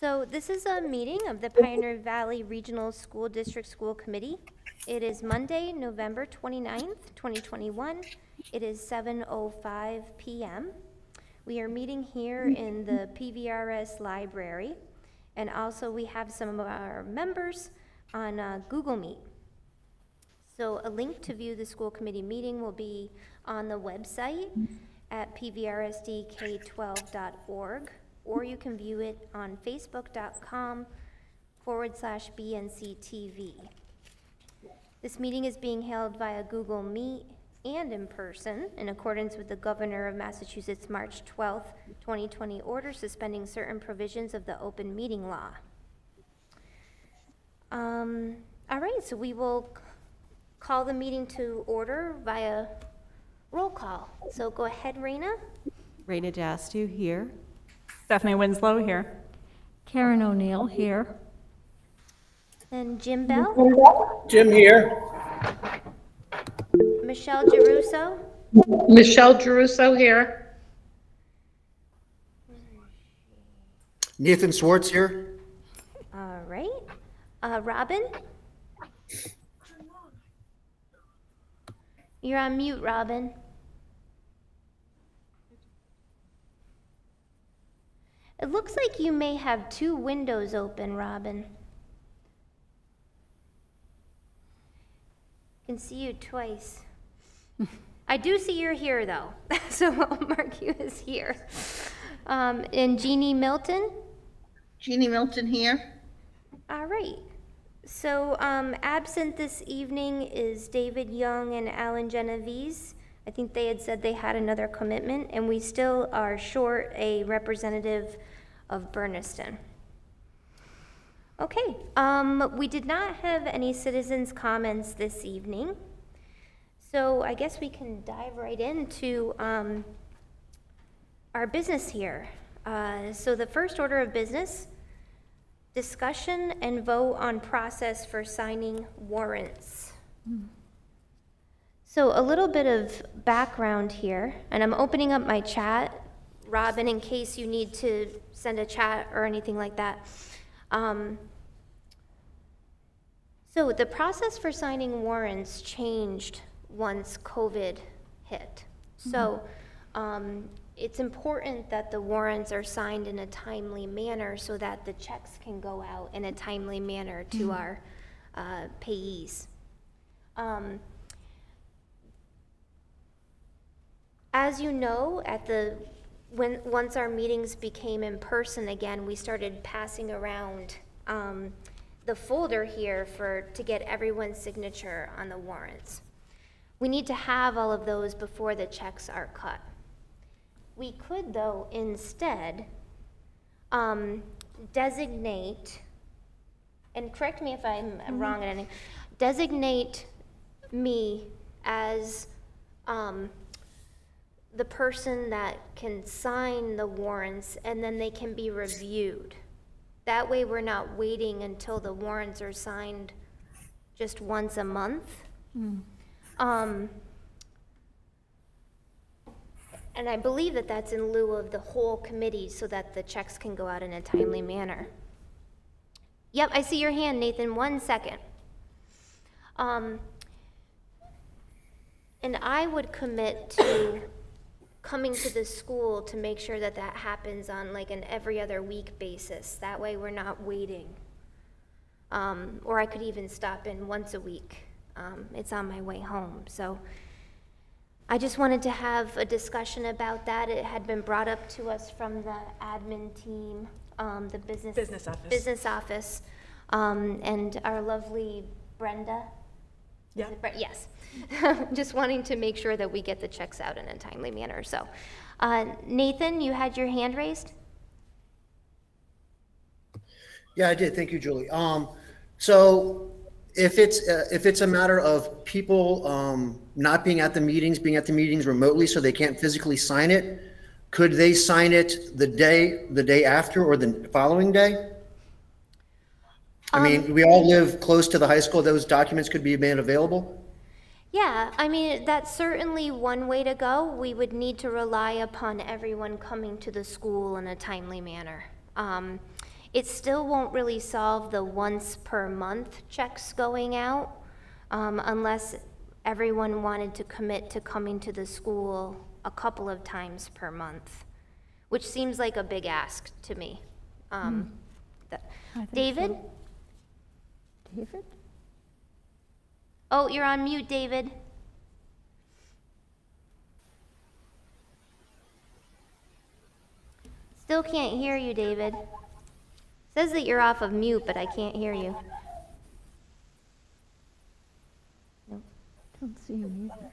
So this is a meeting of the Pioneer Valley Regional School District School Committee. It is Monday, November 29th, 2021. It is 7:05 PM. We are meeting here in the PVRS library. And also, we have some of our members on uh, Google Meet. So a link to view the school committee meeting will be on the website at pvrsdk12.org, or you can view it on facebook.com forward slash BNCTV. This meeting is being held via Google Meet and in person in accordance with the Governor of Massachusetts March 12th, 2020 order suspending certain provisions of the open meeting law. Um, all right, so we will call the meeting to order via roll call. So go ahead, Raina. Raina Jastu here. Stephanie Winslow here. Karen O'Neill here. And Jim Bell, Jim here. Michelle Geruso, Michelle Geruso here. Nathan Swartz here. all right. Uh, Robin? You're on mute, Robin. It looks like you may have two windows open, Robin. I Can see you twice. I do see you're here, though, so I'll mark you as here. Um, and Jeannie Milton? Jeannie Milton here. All right. So, um, absent this evening is David Young and Alan Genovese. I think they had said they had another commitment, and we still are short a representative of Bernardston. Okay, um, we did not have any citizens' comments this evening. So I guess we can dive right into, um, our business here. Uh, so the first order of business Discussion and vote on process for signing warrants. So a little bit of background here, and I'm opening up my chat, Robin, in case you need to send a chat or anything like that. Um, So the process for signing warrants changed once COVID hit. So um, it's important that the warrants are signed in a timely manner so that the checks can go out in a timely manner to our uh, payees. Um, As you know, at the, when, once our meetings became in person again, we started passing around um, the folder here for, to get everyone's signature on the warrants. We need to have all of those before the checks are cut. We could, though, instead um, designate, and correct me if I'm wrong at any, designate me as um, the person that can sign the warrants and then they can be reviewed. That way, we're not waiting until the warrants are signed just once a month. Um, and I believe that that's in lieu of the whole committee so that the checks can go out in a timely manner. Yep, I see your hand, Nathan. One second. Um, and I would commit to coming to the school to make sure that that happens on like an every other week basis. That way we're not waiting. Um, or I could even stop in once a week. Um, it's on my way home. So I just wanted to have a discussion about that. It had been brought up to us from the admin team, um, the business. Business office. Business office, um, and our lovely Brenda. Is Yeah. it Yes. Just wanting to make sure that we get the checks out in a timely manner, so. Uh, Nathan, you had your hand raised? Yeah, I did. Thank you, Julie. Um, so if it's, uh, if it's a matter of people, um, not being at the meetings, being at the meetings remotely, so they can't physically sign it, could they sign it the day, the day after or the following day? I mean, we all live close to the high school. Those documents could be made available? Yeah, I mean, that's certainly one way to go. We would need to rely upon everyone coming to the school in a timely manner. Um, It still won't really solve the once per month checks going out, um, unless everyone wanted to commit to coming to the school a couple of times per month, which seems like a big ask to me. Um, that- I David? so. Oh, you're on mute, David. Still can't hear you, David. Says that you're off of mute, but I can't hear you. No. Don't see him either.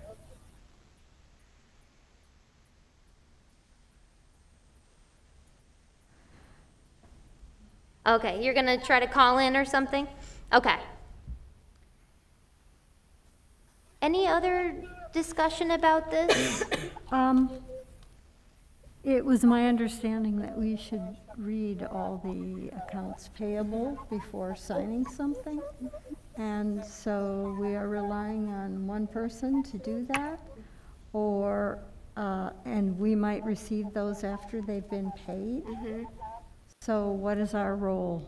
Okay, you're gonna try to call in or something? Okay. Any other discussion about this? Um, It was my understanding that we should read all the accounts payable before signing something. And so we are relying on one person to do that, or, uh, and we might receive those after they've been paid. So what is our role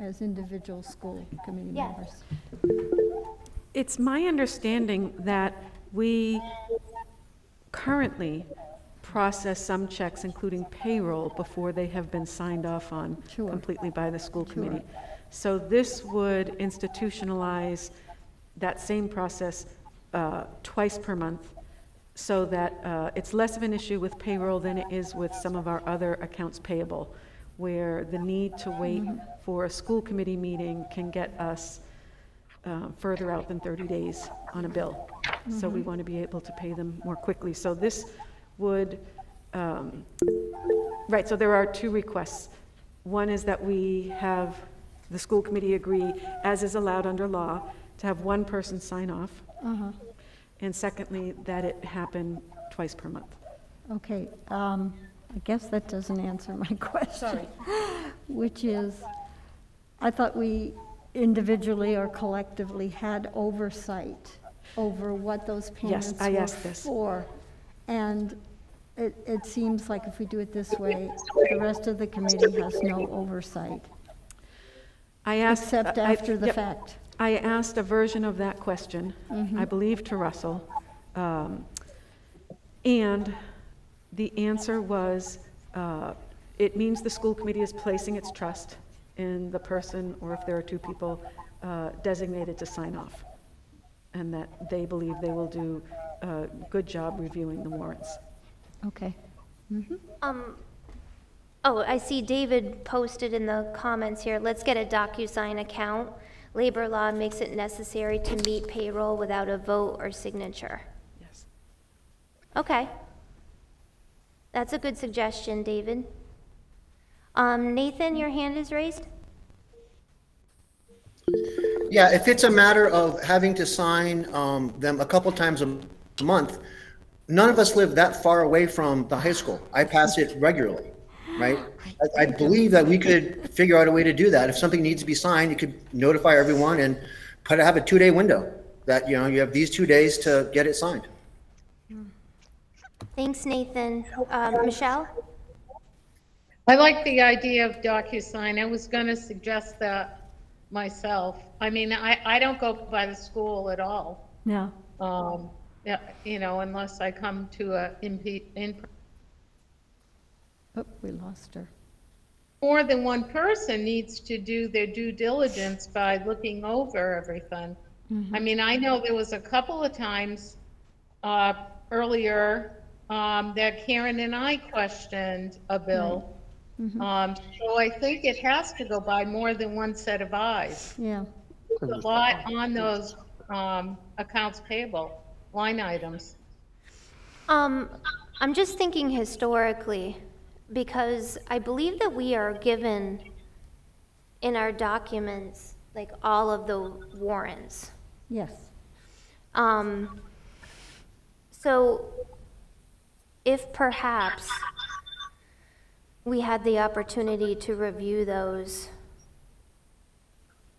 as individual school committee Yes. members? It's my understanding that we currently process some checks, including payroll, before they have been signed off on Sure. completely by the school committee. So this would institutionalize that same process uh, twice per month, so that uh, it's less of an issue with payroll than it is with some of our other accounts payable, where the need to wait for a school committee meeting can get us uh, further out than 30 days on a bill. So we want to be able to pay them more quickly. So this would, um, right, so there are two requests. One is that we have the school committee agree, as is allowed under law, to have one person sign off. Uh-huh. And secondly, that it happen twice per month. Okay, um, I guess that doesn't answer my question. Which is, I thought we individually or collectively had oversight over what those payments I were asked this. for. And it, it seems like if we do it this way, the rest of the committee has no oversight, I asked. except I- after the fact. I asked a version of that question, I believe to Russell. um, And the answer was, uh, it means the school committee is placing its trust in the person, or if there are two people, uh, designated to sign off. And that they believe they will do a good job reviewing the warrants. Okay. Um, oh, I see David posted in the comments here, let's get a DocuSign account. Labor law makes it necessary to meet payroll without a vote or signature. Yes. Okay. That's a good suggestion, David. Um, Nathan, your hand is raised? Yeah, if it's a matter of having to sign um, them a couple times a month, none of us live that far away from the high school. I pass it regularly, right? I, I believe that we could figure out a way to do that. If something needs to be signed, you could notify everyone and put, have a two-day window that, you know, you have these two days to get it signed. Thanks, Nathan. Um, Michelle? I like the idea of DocuSign. I was going to suggest that myself. I mean, I, I don't go by the school at all. Yeah, Um, yeah, you know, unless I come to a in, in, oh, we lost her. more than one person needs to do their due diligence by looking over everything. I mean, I know there was a couple of times, uh, earlier, um, that Karen and I questioned a bill. Um, so I think it has to go by more than one set of eyes. Yeah, There's a lot on those, um, accounts payable line items. Um, I'm just thinking historically, because I believe that we are given in our documents, like all of the warrants. yes. Um, so if perhaps we had the opportunity to review those,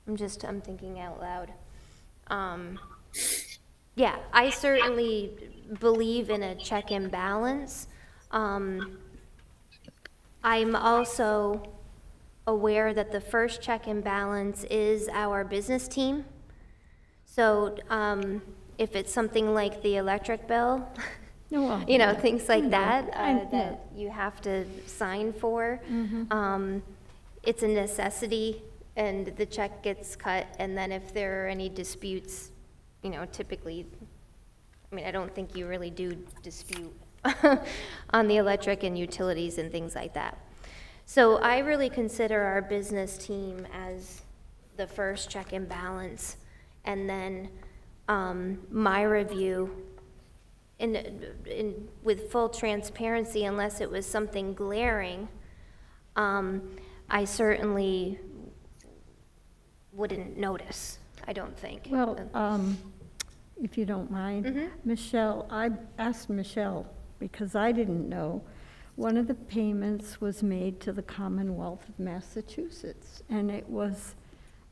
I'm just, I'm thinking out loud. Um, yeah, I certainly believe in a check and balance. Um, I'm also aware that the first check and balance is our business team. So um, if it's something like the electric bill, well, you know, things like that, I- uh, that you have to sign for. Um, It's a necessity, and the check gets cut, and then if there are any disputes, you know, typically, I mean, I don't think you really do dispute on the electric and utilities and things like that. So I really consider our business team as the first check and balance, and then um, my review in, in, with full transparency, unless it was something glaring, um, I certainly wouldn't notice, I don't think. Well, um, if you don't mind, Michelle, I asked Michelle, because I didn't know, one of the payments was made to the Commonwealth of Massachusetts, and it was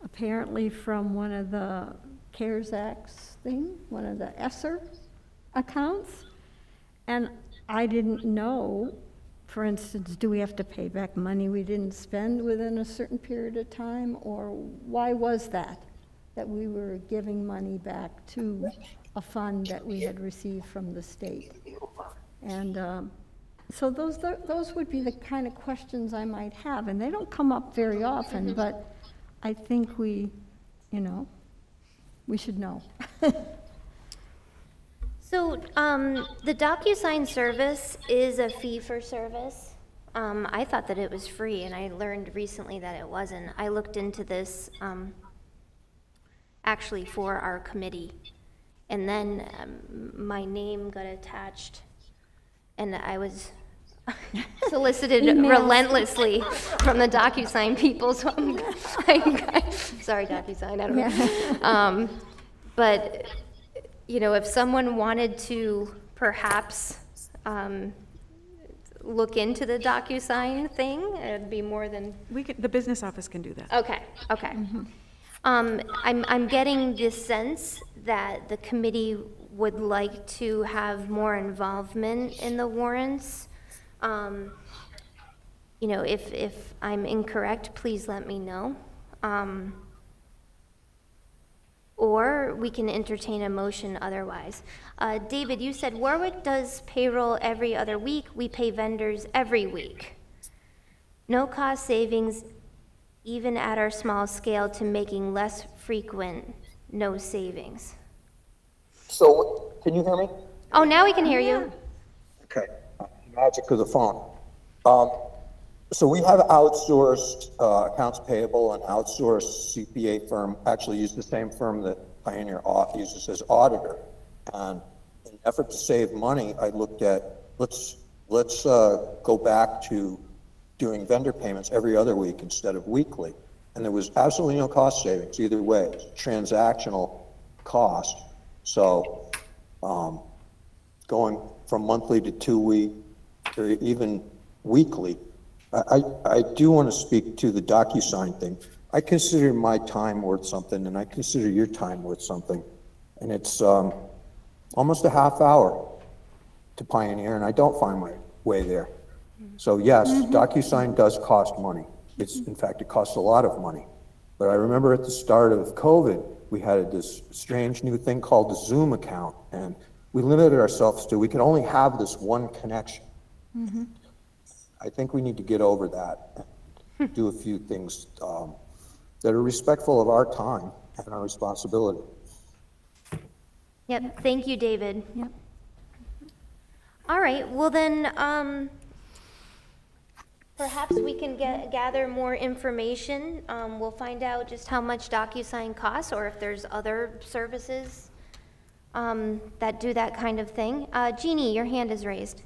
apparently from one of the CARES Acts thing, one of the ESSER accounts. And I didn't know, for instance, do we have to pay back money we didn't spend within a certain period of time? Or why was that, that we were giving money back to a fund that we had received from the state? And um, so those, those would be the kind of questions I might have, and they don't come up very often, but I think we, you know, we should know. So, um, the DocuSign service is a fee for service. Um, I thought that it was free, and I learned recently that it wasn't. I looked into this, um, actually for our committee. And then, um, my name got attached, and I was solicited relentlessly from the DocuSign people, so I'm, I'm, sorry, DocuSign, I don't know. Um, but, you know, if someone wanted to perhaps um, look into the DocuSign thing, it'd be more than, We could, the business office can do that. okay, okay. Um, I'm, I'm getting this sense that the committee would like to have more involvement in the warrants. Um, You know, if, if I'm incorrect, please let me know. Um, Or we can entertain a motion otherwise. Uh, David, you said Warwick does payroll every other week, we pay vendors every week. No cost savings, even at our small scale, to making less frequent, no savings. So, can you hear me? Oh, now we can hear you. Okay, magic of the phone. Um, so we have outsourced, uh, accounts payable and outsourced CPA firm, actually use the same firm that Pioneer uses as auditor. And in an effort to save money, I looked at, let's, let's, uh, go back to doing vendor payments every other week instead of weekly. And there was absolutely no cost savings either way, transactional cost. So, um, going from monthly to two-week, or even weekly. I, I do want to speak to the DocuSign thing. I consider my time worth something, and I consider your time worth something. And it's um, almost a half hour to Pioneer, and I don't find my way there. So yes, mm-hmm. DocuSign does cost money. It's, mm-hmm. in fact, it costs a lot of money. But I remember at the start of COVID, we had this strange new thing called the Zoom account, and we limited ourselves to, we could only have this one connection. Mm-hmm. I think we need to get over that, and do a few things um, that are respectful of our time and our responsibility. Yep, thank you, David. Yep. All right, well then, um, perhaps we can get, gather more information. Um, we'll find out just how much DocuSign costs, or if there's other services, um, that do that kind of thing. Uh, Jeannie, your hand is raised.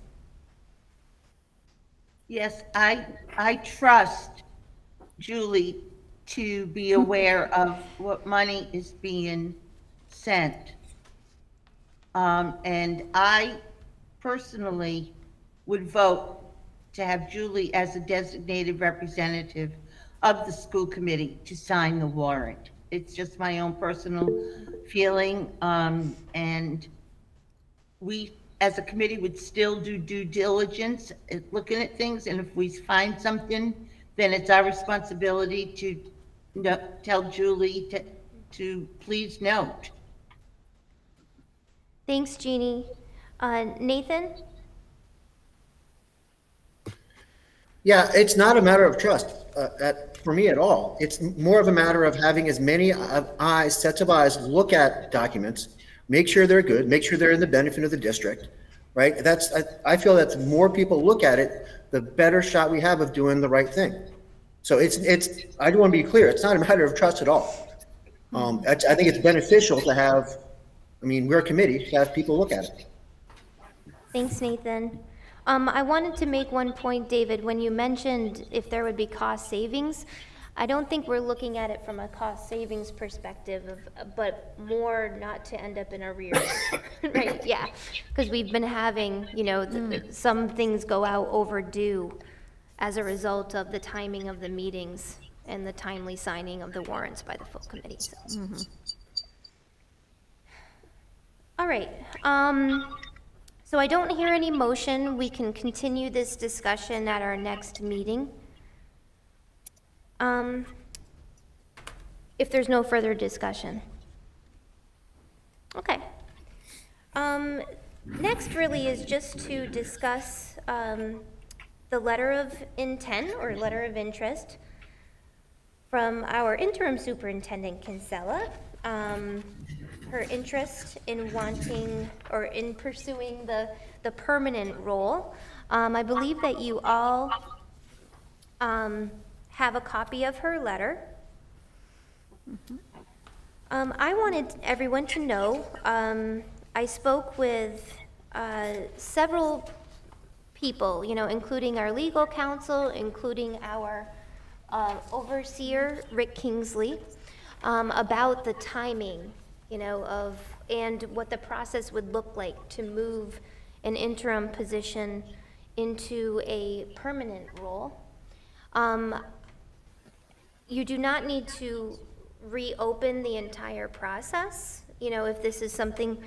Yes, I, I trust Julie to be aware of what money is being sent. Um, and I personally would vote to have Julie as a designated representative of the school committee to sign the warrant. It's just my own personal feeling, um, and we, as a committee, would still do due diligence, at looking at things, and if we find something then it's our responsibility to no, tell Julie to, to please note. Thanks, Jeannie. Uh, Nathan? Yeah, it's not a matter of trust uh, at, for me at all. It's more of a matter of having as many of eyes, sets of eyes, look at documents, make sure they're good, make sure they're in the benefit of the district, right? That's I, I feel that the more people look at it, the better shot we have of doing the right thing. So it's it's I do want to be clear. It's not a matter of trust at all. Um, I, I think it's beneficial to have. I mean, we're a committee to have people look at it. Thanks, Nathan. Um, I wanted to make one point, David, when you mentioned if there would be cost savings. I don't think we're looking at it from a cost savings perspective of, but more not to end up in arrears. Right, yeah, because we've been having, you know, th- some things go out overdue as a result of the timing of the meetings and the timely signing of the warrants by the full committee, so. All right, um, so I don't hear any motion. We can continue this discussion at our next meeting. Um, if there's no further discussion. Okay. Um, next really is just to discuss, um, the letter of intent or letter of interest from our interim superintendent, Kinsella. Um, her interest in wanting or in pursuing the, the permanent role. Um, I believe that you all, um, have a copy of her letter. Um, I wanted everyone to know, um, I spoke with, uh, several people, you know, including our legal counsel, including our, uh, overseer, Rick Kingsley, um, about the timing, you know, of, and what the process would look like to move an interim position into a permanent role. Um, you do not need to reopen the entire process, you know, if this is something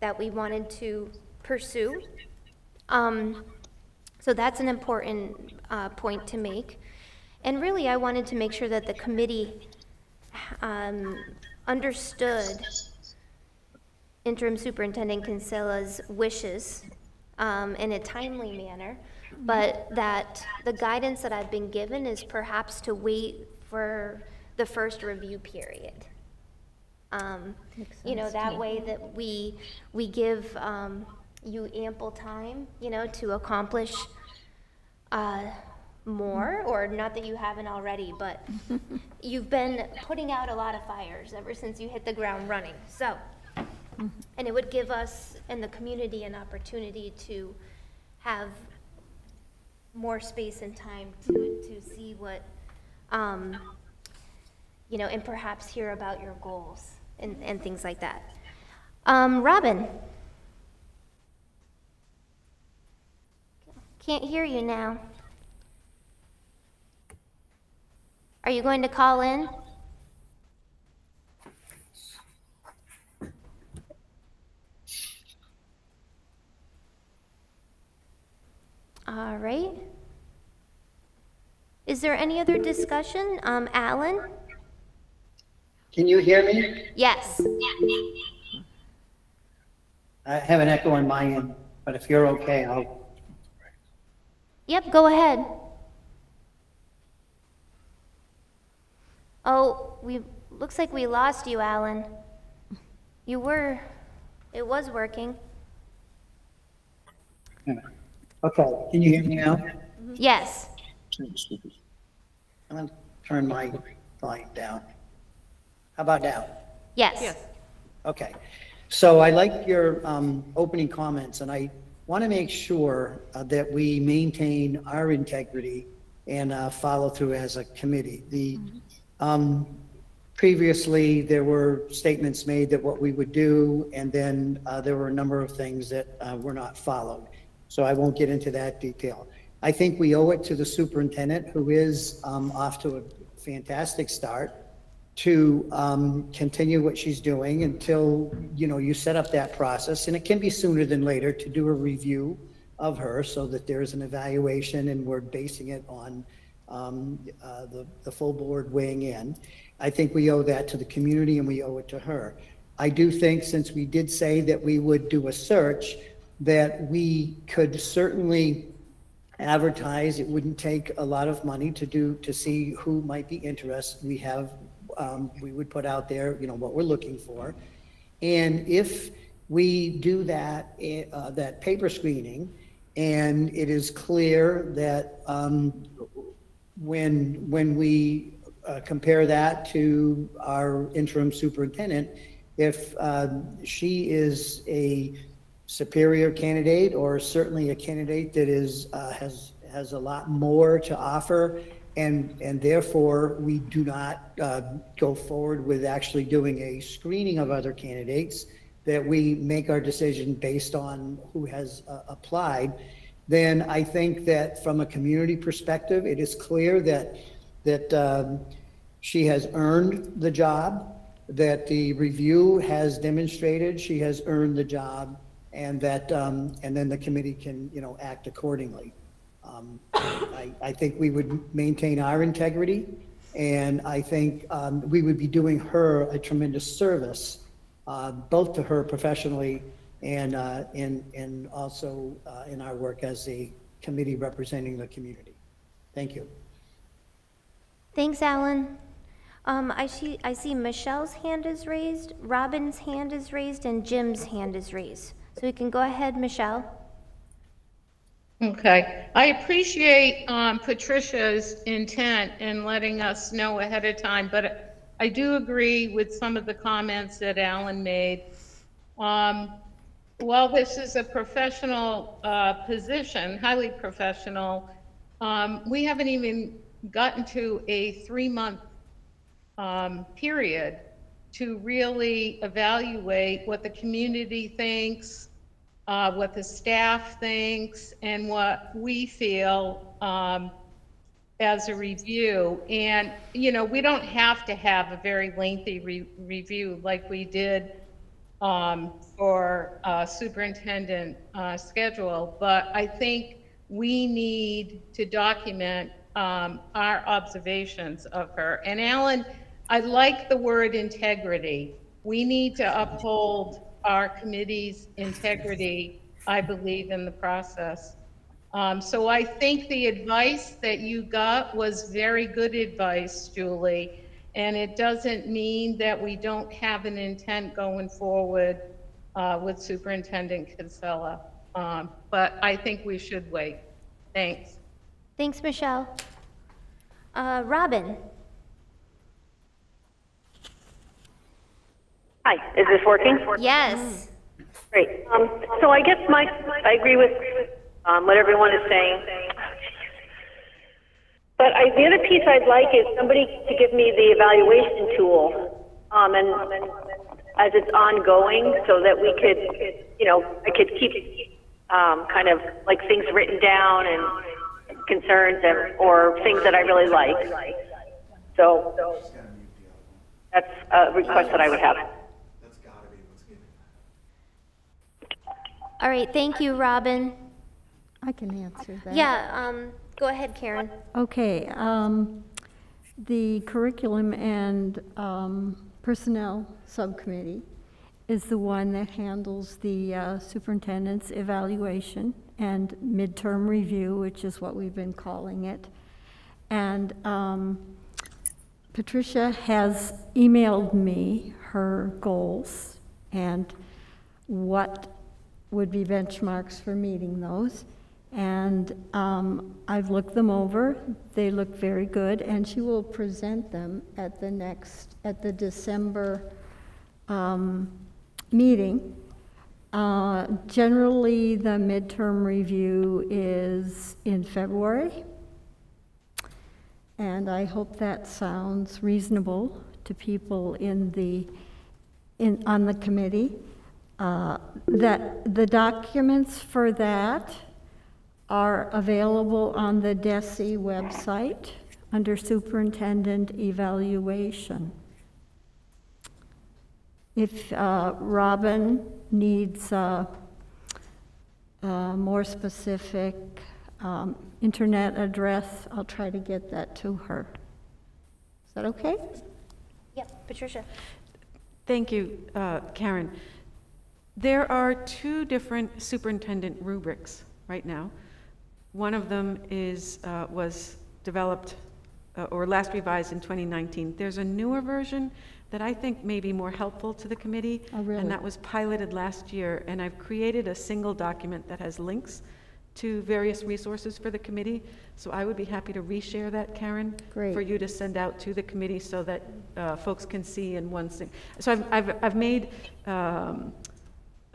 that we wanted to pursue. Um, so that's an important uh, point to make. And really, I wanted to make sure that the committee um, understood interim superintendent Kinsella's wishes um, in a timely manner, but that the guidance that I've been given is perhaps to wait for the first review period. Um, You know, that way that we, we give um, you ample time, you know, to accomplish uh, more, or not that you haven't already, but you've been putting out a lot of fires ever since you hit the ground running, so. And it would give us and the community an opportunity to have more space and time to, to see what, um, you know, and perhaps hear about your goals and, and things like that. Um, Robin? Can't hear you now. Are you going to call in? All right. Is there any other discussion? Um, Alan? Can you hear me? Yes. I have an echo on my end, but if you're okay, I'll, Yep, go ahead. Oh, we, looks like we lost you, Alan. You were, it was working. okay, can you hear me now? Yes. I'm gonna turn my volume down. How about now? Yes. Yes. Okay. So I like your um, opening comments, and I want to make sure uh, that we maintain our integrity and uh, follow through as a committee. The, um, previously, there were statements made that what we would do, and then uh, there were a number of things that uh, were not followed. So I won't get into that detail. I think we owe it to the superintendent, who is um, off to a fantastic start, to um, continue what she's doing until, you know, you set up that process, and it can be sooner than later, to do a review of her so that there is an evaluation and we're basing it on um, uh, the, the full board weighing in. I think we owe that to the community and we owe it to her. I do think, since we did say that we would do a search, that we could certainly advertise. It wouldn't take a lot of money to do, to see who might be interested. We have, um, we would put out there, you know, what we're looking for. And if we do that, eh, uh, that paper screening, and it is clear that, um, when, when we uh, compare that to our interim superintendent, if um, she is a superior candidate or certainly a candidate that is, uh, has, has a lot more to offer, and, and therefore, we do not uh, go forward with actually doing a screening of other candidates, that we make our decision based on who has uh, applied, then I think that from a community perspective, it is clear that, that um, she has earned the job, that the review has demonstrated she has earned the job, and that, um, and then the committee can, you know, act accordingly. Um, I, I think we would maintain our integrity, and I think um, we would be doing her a tremendous service, uh, both to her professionally and, uh, and, and also uh, in our work as a committee representing the community. Thank you. Thanks, Alan. Um, I see, I see Michelle's hand is raised, Robin's hand is raised, and Jim's hand is raised. So we can go ahead, Michelle. Okay, I appreciate um, Patricia's intent in letting us know ahead of time, but I do agree with some of the comments that Alan made. Um, While this is a professional uh, position, highly professional, um, we haven't even gotten to a three-month um, period to really evaluate what the community thinks, uh, what the staff thinks, and what we feel um, as a review. And, you know, we don't have to have a very lengthy re- review like we did um, for uh, superintendent uh, Scagel, but I think we need to document um, our observations of her. And Alan, I like the word integrity. We need to uphold our committee's integrity, I believe, in the process. Um, so I think the advice that you got was very good advice, Julie. And it doesn't mean that we don't have an intent going forward uh, with Superintendent Kinsella. Um, but I think we should wait. Thanks. Thanks, Michelle. Uh, Robin? Hi, is this working? Yes. Great. Um, so I guess my, I agree with, um, what everyone is saying. But I, the other piece I'd like is somebody to give me the evaluation tool, um, and as it's ongoing, so that we could, you know, I could keep, um, kind of like things written down and concerns and, or things that I really like. So that's a request that I would have. All right, thank you, Robin. I can answer that. Yeah, um, go ahead, Karen. Okay, um, the Curriculum and, um, Personnel Subcommittee is the one that handles the uh, superintendent's evaluation and midterm review, which is what we've been calling it. And, um, Patricia has emailed me her goals and what would be benchmarks for meeting those. And um, I've looked them over. They look very good, and she will present them at the next, at the December um, meeting. Uh, Generally, the midterm review is in February. And I hope that sounds reasonable to people in the, in, on the committee. Uh, That, the documents for that are available on the DESE website under Superintendent Evaluation. If uh, Robin needs uh, uh, more specific um, internet address, I'll try to get that to her. Is that okay? Yep, Patricia. Thank you, Karen. There are two different superintendent rubrics right now. One of them is, uh, was developed uh, or last revised in 2019. There's a newer version that I think may be more helpful to the committee. Oh, really? And that was piloted last year, and I've created a single document that has links to various resources for the committee. So I would be happy to reshare that, Karen. Great. For you to send out to the committee so that uh, folks can see in one thing. So I've, I've, I've made um,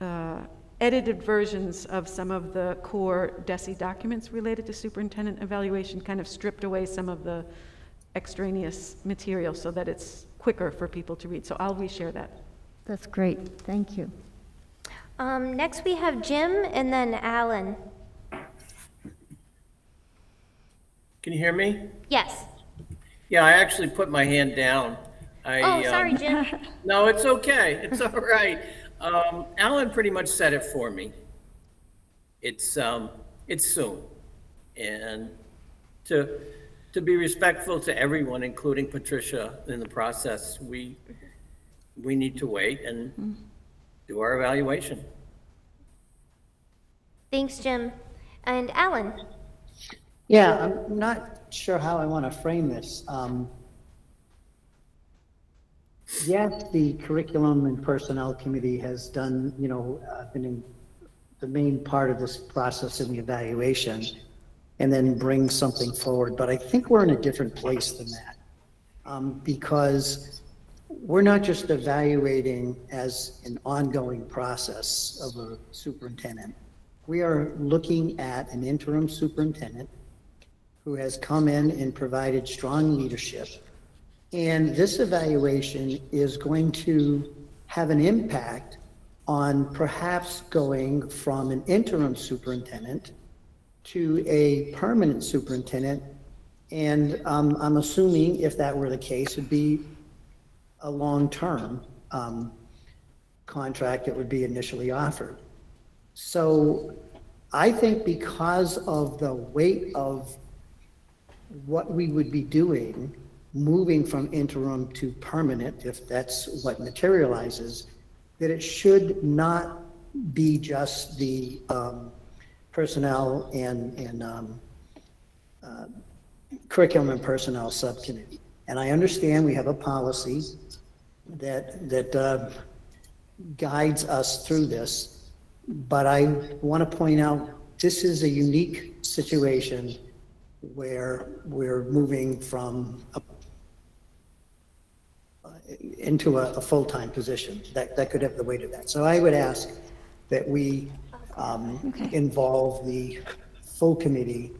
uh, edited versions of some of the core DESE documents related to superintendent evaluation, kind of stripped away some of the extraneous material so that it's quicker for people to read. So I'll reshare that. That's great, thank you. Um, next we have Jim and then Alan. Can you hear me? Yes. Yeah, I actually put my hand down. I, Oh, sorry, um, Jim. No, it's okay. It's all right. Um, Alan pretty much said it for me. It's, um, it's soon. And to, to be respectful to everyone, including Patricia, in the process, we, we need to wait and do our evaluation. Thanks, Jim. And Alan? Yeah, I'm not sure how I want to frame this. Um, Yes, the Curriculum and Personnel Committee has done, you know, uh, been in the main part of this process in the evaluation and then bring something forward, but I think we're in a different place than that. Um, Because we're not just evaluating as an ongoing process of a superintendent. We are looking at an interim superintendent who has come in and provided strong leadership. And this evaluation is going to have an impact on perhaps going from an interim superintendent to a permanent superintendent. And um, I'm assuming if that were the case, it'd be a long-term um, contract that would be initially offered. So I think because of the weight of what we would be doing, moving from interim to permanent, if that's what materializes, that it should not be just the um, personnel and, and um, uh, curriculum and personnel subcommittee. And I understand we have a policy that, that uh, guides us through this, but I want to point out, this is a unique situation where we're moving from a into a, a full-time position. That, that could have the weight of that. So I would ask that we um, involve the full committee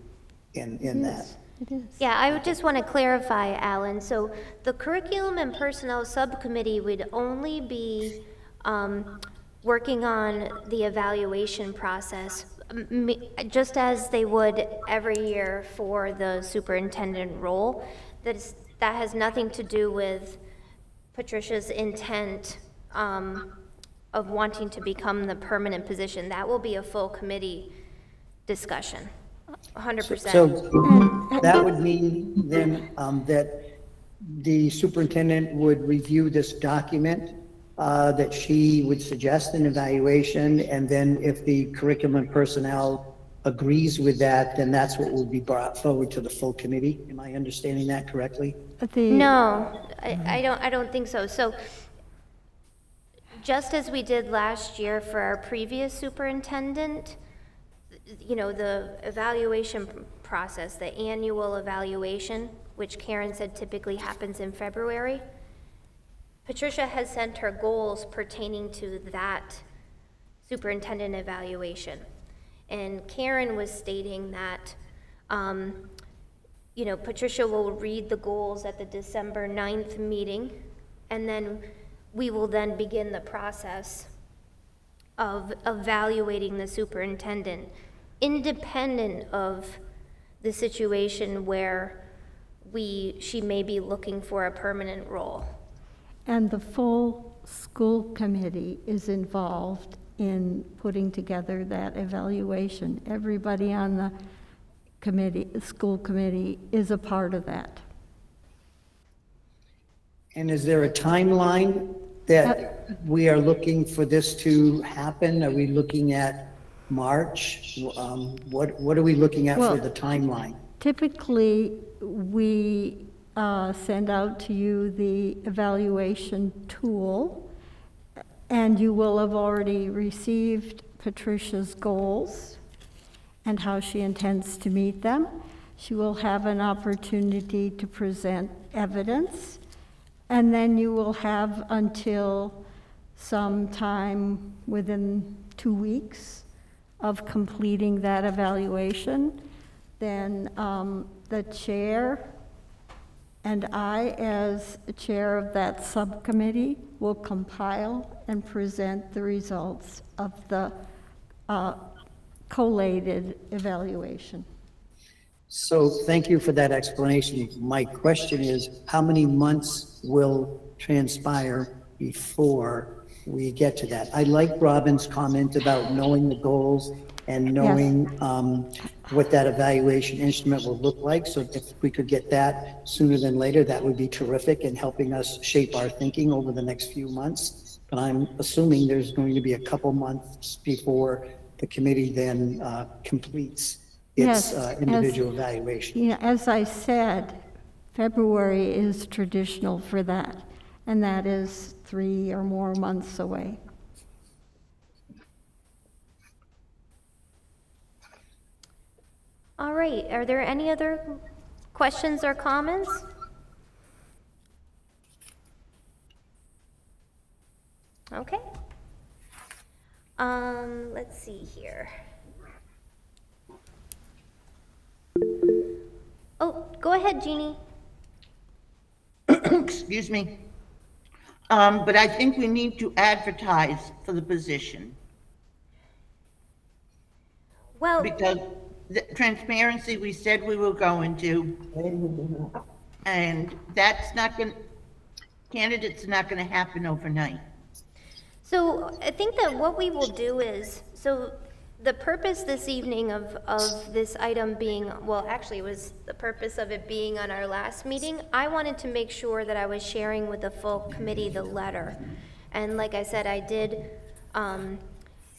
in, in that. It is. Yeah, I would just want to clarify, Alan. So the Curriculum and Personnel Subcommittee would only be um, working on the evaluation process, m- m- just as they would every year for the superintendent role. That is, that has nothing to do with Patricia's intent um, of wanting to become the permanent position. That will be a full committee discussion, 100%. So that would mean then um, that the superintendent would review this document uh, that she would suggest an evaluation, and then if the curriculum and personnel agrees with that, then that's what will be brought forward to the full committee. Am I understanding that correctly? The- No, I, I don't, I don't think so. So just as we did last year for our previous superintendent, you know, the evaluation process, the annual evaluation, which Karen said typically happens in February, Patricia has sent her goals pertaining to that superintendent evaluation. And Karen was stating that, um, you know, Patricia will read the goals at the December 9th meeting, and then we will then begin the process of evaluating the superintendent, independent of the situation where we, she may be looking for a permanent role. And the full school committee is involved in putting together that evaluation. Everybody on the committee, school committee is a part of that. And is there a timeline that we are looking for this to happen? Are we looking at March? Um, What, what are we looking at for the timeline? Typically, we uh, send out to you the evaluation tool, and you will have already received Patricia's goals and how she intends to meet them. She will have an opportunity to present evidence, and then you will have until sometime within two weeks of completing that evaluation. Then um, the chair and I, as chair of that subcommittee, will compile and present the results of the uh, collated evaluation. So thank you for that explanation. My question is, how many months will transpire before we get to that? I like Robin's comment about knowing the goals and knowing um, what that evaluation instrument will look like. So if we could get that sooner than later, that would be terrific in helping us shape our thinking over the next few months. But I'm assuming there's going to be a couple months before the committee then uh, completes Yes, its uh, as- individual evaluation. Yeah, as I said, February is traditional for that, and that is three or more months away. All right, are there any other questions or comments? Okay. Um, let's see here. Oh, go ahead, Jeannie. Excuse me. Um, but I think we need to advertise for the position Well, because the transparency, we said we were going to. And that's not going, candidates are not going to happen overnight. So I think that what we will do is, so the purpose this evening of, of this item being, well, actually, it was the purpose of it being on our last meeting. I wanted to make sure that I was sharing with the full committee the letter. And like I said, I did um,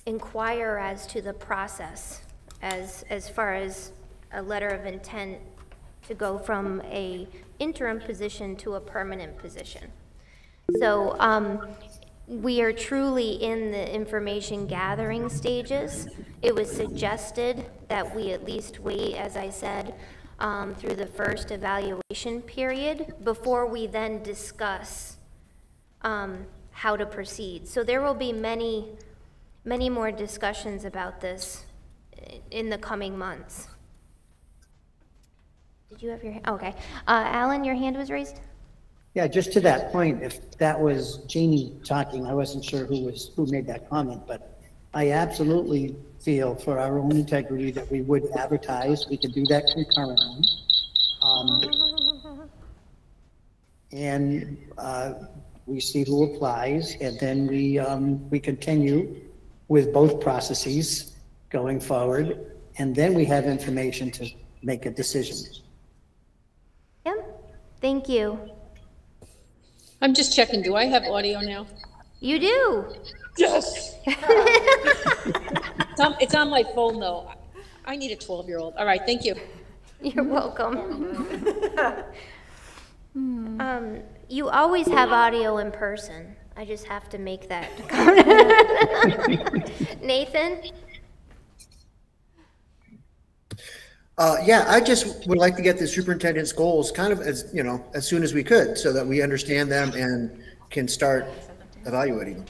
inquire as to the process, as, as far as a letter of intent to go from a interim position to a permanent position. So um, we are truly in the information gathering stages. It was suggested that we at least wait, as I said, um, through the first evaluation period before we then discuss um, how to proceed. So there will be many, many more discussions about this in the coming months. Did you have your, okay. Uh, Alan, your hand was raised? Yeah, just to that point, if that was Jeannie talking, I wasn't sure who was, who made that comment, but I absolutely feel for our own integrity that we would advertise, we could do that concurrently. Um, And uh, we see who applies, and then we, um, we continue with both processes going forward, and then we have information to make a decision. Yep, thank you. I'm just checking, do I have audio now? You do. Yes. It's on, it's on my phone, though. I need a 12-year-old. All right, thank you. You're welcome. Um, you always have audio in person. I just have to make that comment. Nathan? Uh, yeah, I just would like to get the superintendent's goals kind of as, you know, as soon as we could, so that we understand them and can start evaluating them.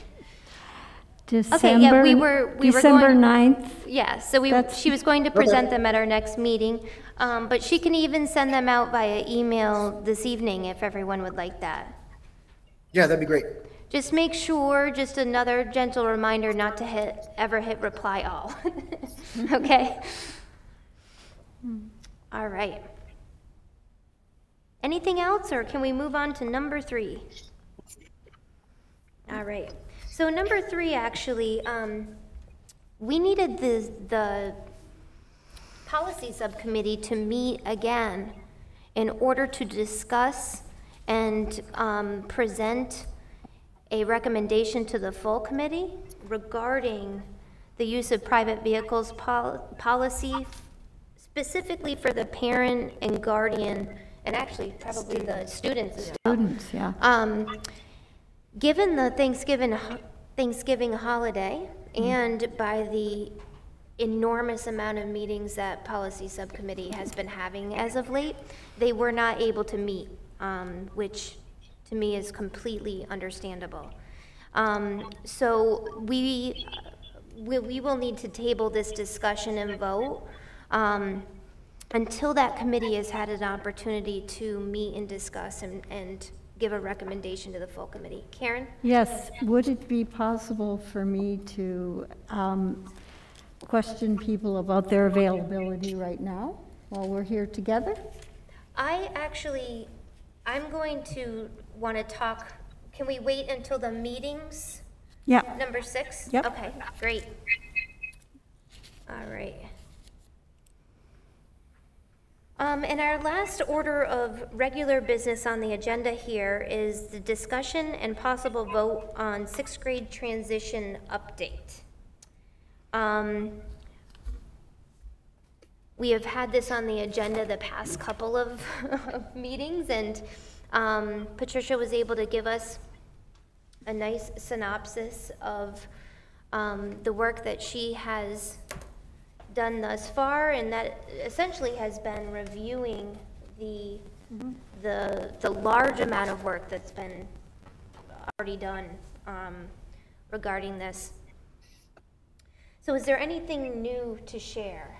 Okay, yeah, we were, we were December going. 9th, Yeah, so we, That's- she was going to present them at our next meeting. Um, but she can even send them out via email this evening if everyone would like that. Yeah, that'd be great. Just make sure, just another gentle reminder not to hit, ever hit reply all. Okay? All right. Anything else, or can we move on to number three? All right. So number three, actually, um, we needed the, the policy subcommittee to meet again in order to discuss and um, present a recommendation to the full committee regarding the use of private vehicles pol- policy specifically for the parent and guardian, and actually probably the students as well. Students, yeah. Um, given the Thanksgiving, Thanksgiving holiday and by the enormous amount of meetings that policy subcommittee has been having as of late, they were not able to meet, um, which to me is completely understandable. Um, so we, we, we will need to table this discussion and vote, um, until that committee has had an opportunity to meet and discuss and, and give a recommendation to the full committee. Karen? Yes, would it be possible for me to um, question people about their availability right now while we're here together? I actually, I'm going to want to talk, can we wait until the meetings? Yeah. Number six? Yep. Okay, great. All right. Um, and our last order of regular business on the agenda here is the discussion and possible vote on sixth grade transition update. Um, we have had this on the agenda the past couple of, of meetings, and um, Patricia was able to give us a nice synopsis of um, the work that she has done thus far, and that essentially has been reviewing the, the, the large amount of work that's been already done um, regarding this. So is there anything new to share?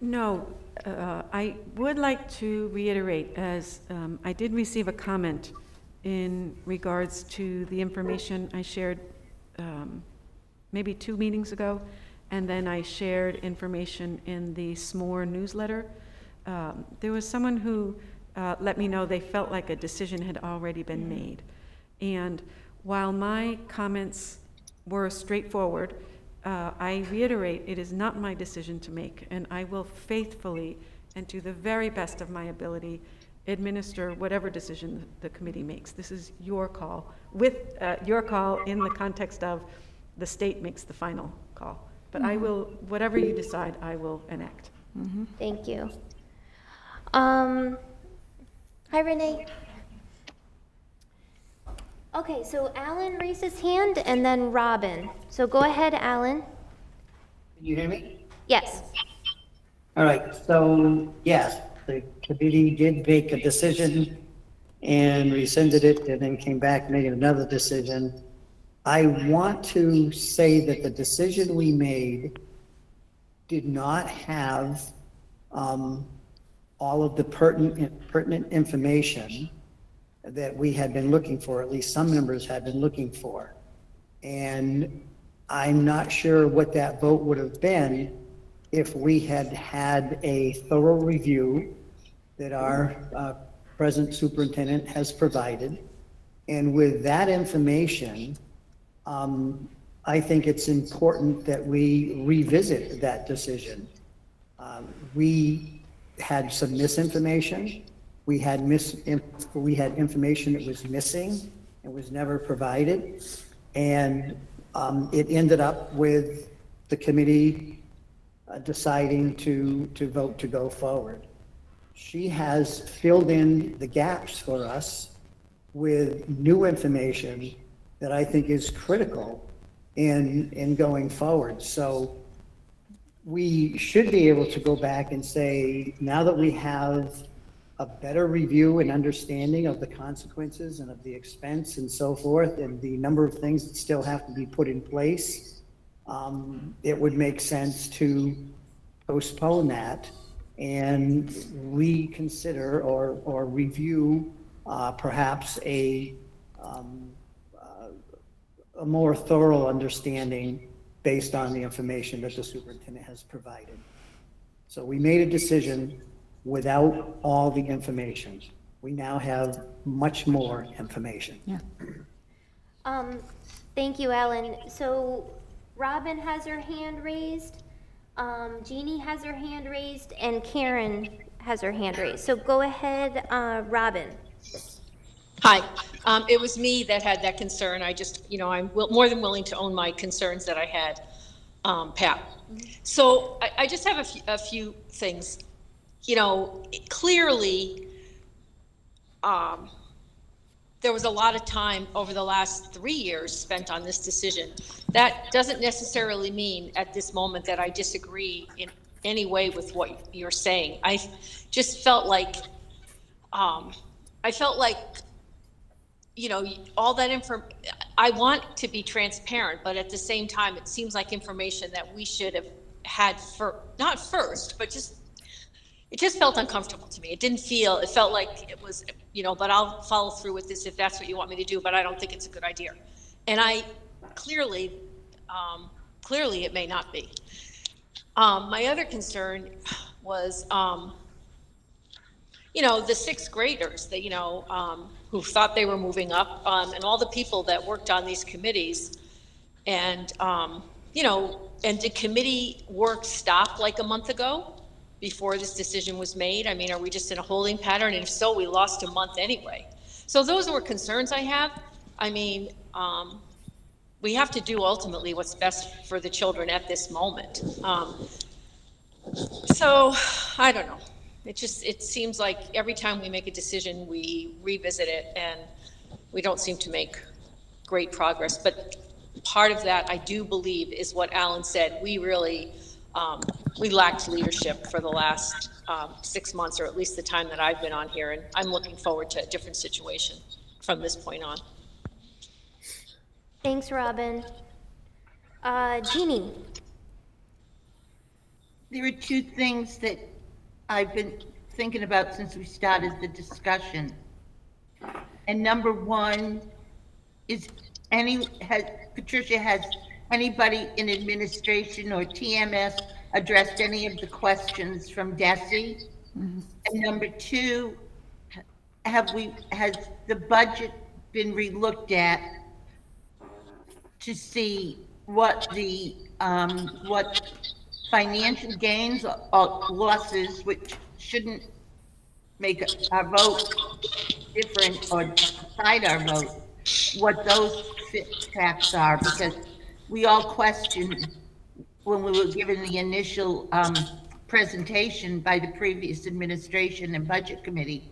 No, uh, I would like to reiterate, as um, I did receive a comment in regards to the information I shared um, maybe two meetings ago, and then I shared information in the Smore newsletter. Um, There was someone who uh, let me know they felt like a decision had already been made. And while my comments were straightforward, uh, I reiterate, it is not my decision to make, and I will faithfully and to the very best of my ability administer whatever decision the committee makes. This is your call, with uh, your call in the context of the state makes the final call. But I will, whatever you decide, I will enact. Thank you. Um, hi Renee. Okay, so Alan raised his hand and then Robin. So go ahead, Alan. Can you hear me? Yes. All right, so, yes, the committee did make a decision and rescinded it, and then came back making another decision. I want to say that the decision we made did not have um, all of the pertinent, pertinent information that we had been looking for, at least some members had been looking for. And I'm not sure what that vote would have been if we had had a thorough review that our uh, present superintendent has provided. And with that information, um, I think it's important that we revisit that decision. Um, We had some misinformation. We had mis, we had information that was missing and was never provided. And um, it ended up with the committee uh, deciding to, to vote to go forward. She has filled in the gaps for us with new information that I think is critical in, in going forward. So we should be able to go back and say, now that we have a better review and understanding of the consequences and of the expense and so forth, and the number of things that still have to be put in place, um, it would make sense to postpone that and reconsider or, or review uh, perhaps a, um, a more thorough understanding based on the information that the superintendent has provided. So we made a decision without all the information. We now have much more information. Yeah. Um, thank you, Alan. So Robin has her hand raised. Um, Jeannie has her hand raised and Karen has her hand raised. So go ahead, uh, Robin. Hi, um, it was me that had that concern. I just, you know, I'm more than willing to own my concerns that I had, um, Pat. So I, I just have a few, a few things. You know, clearly, um, there was a lot of time over the last three years spent on this decision. That doesn't necessarily mean at this moment that I disagree in any way with what you're saying. I just felt like, um, I felt like you know, all that info, I want to be transparent, but at the same time, it seems like information that we should have had for, not first, but just, it just felt uncomfortable to me. It didn't feel, it felt like it was, you know, but I'll follow through with this if that's what you want me to do, but I don't think it's a good idea. And I clearly, um, clearly it may not be. Um, my other concern was, um, you know, the sixth graders that, you know, um, who thought they were moving up, um, and all the people that worked on these committees. And, um, you know, and did committee work stop like a month ago before this decision was made? I mean, are we just in a holding pattern? And if so, we lost a month anyway. So those were concerns I have. I mean, um, we have to do ultimately what's best for the children at this moment. Um, so, I don't know. It just, it seems like every time we make a decision, we revisit it and we don't seem to make great progress. But part of that, I do believe, is what Alan said. We really, um, we lacked leadership for the last um, six months, or at least the time that I've been on here. And I'm looking forward to a different situation from this point on. Thanks, Robin. Uh, Jeannie? There are two things that I've been thinking about since we started the discussion. And number one is any, has, Patricia, has anybody in administration or TMS addressed any of the questions from DESE? And number two, have we, has the budget been relooked at to see what the, um, what financial gains or losses, which shouldn't make our vote different or decide our vote, what those facts are, because we all questioned when we were given the initial, um, presentation by the previous administration and budget committee,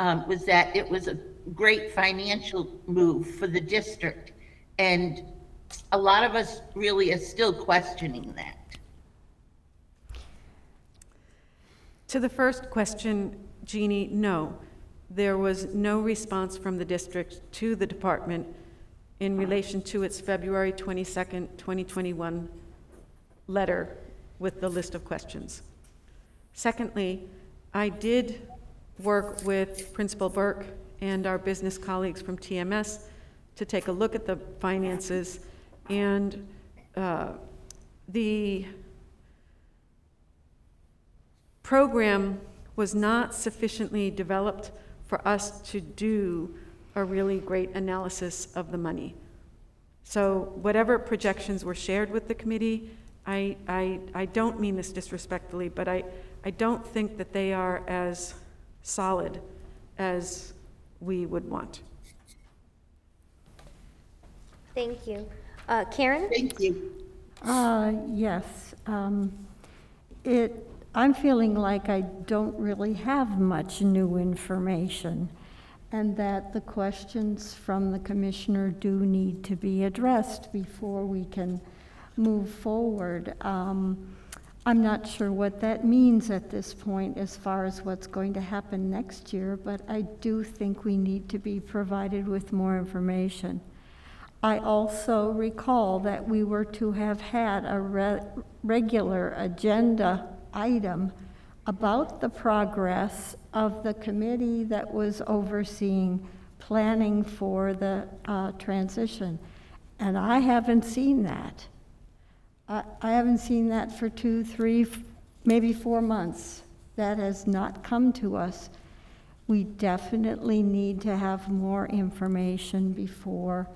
um, was that it was a great financial move for the district. And a lot of us really are still questioning that. To the first question, Jeannie, no. There was no response from the district to the department in relation to its February 22nd, 2021 letter with the list of questions. Secondly, I did work with Principal Burke and our business colleagues from TMS to take a look at the finances, and uh, the program was not sufficiently developed for us to do a really great analysis of the money. So whatever projections were shared with the committee, I, I, I don't mean this disrespectfully, but I, I don't think that they are as solid as we would want. Thank you. Uh, Karen? Thank you. Uh, yes, um, it, I'm feeling like I don't really have much new information, and that the questions from the commissioner do need to be addressed before we can move forward. Um, I'm not sure what that means at this point as far as what's going to happen next year, but I do think we need to be provided with more information. I also recall that we were to have had a re regular agenda item about the progress of the committee that was overseeing planning for the uh, transition. And I haven't seen that. I, I haven't seen that for two, three, maybe four months. That has not come to us. We definitely need to have more information before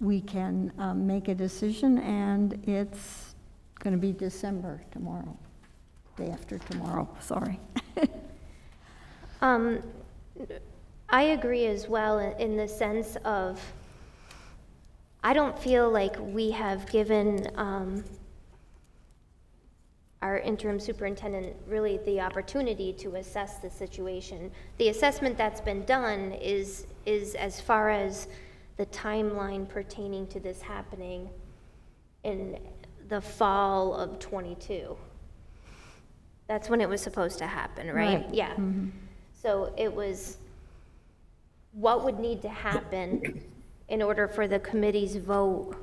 we can um, make a decision, and it's going to be December tomorrow, day after tomorrow, sorry. Um, I agree as well in- the sense of, I don't feel like we have given, um, our interim superintendent really the opportunity to assess the situation. The assessment that's been done is, is as far as the timeline pertaining to this happening in the fall of '22. That's when it was supposed to happen, right? Right. Yeah. So it was, what would need to happen in order for the committee's vote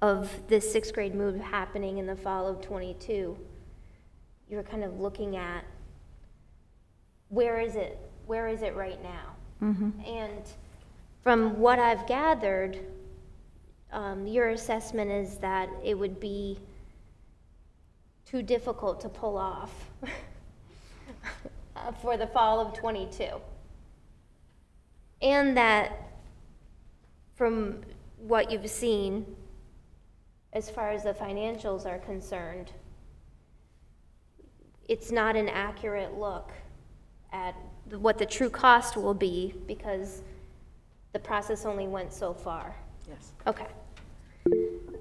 of this sixth grade move happening in the fall of '22? You were kind of looking at, where is it, where is it right now? And from what I've gathered, um, your assessment is that it would be too difficult to pull off uh, for the fall of '22. And that, from what you've seen, as far as the financials are concerned, it's not an accurate look at what the true cost will be because the process only went so far. Yes. Okay.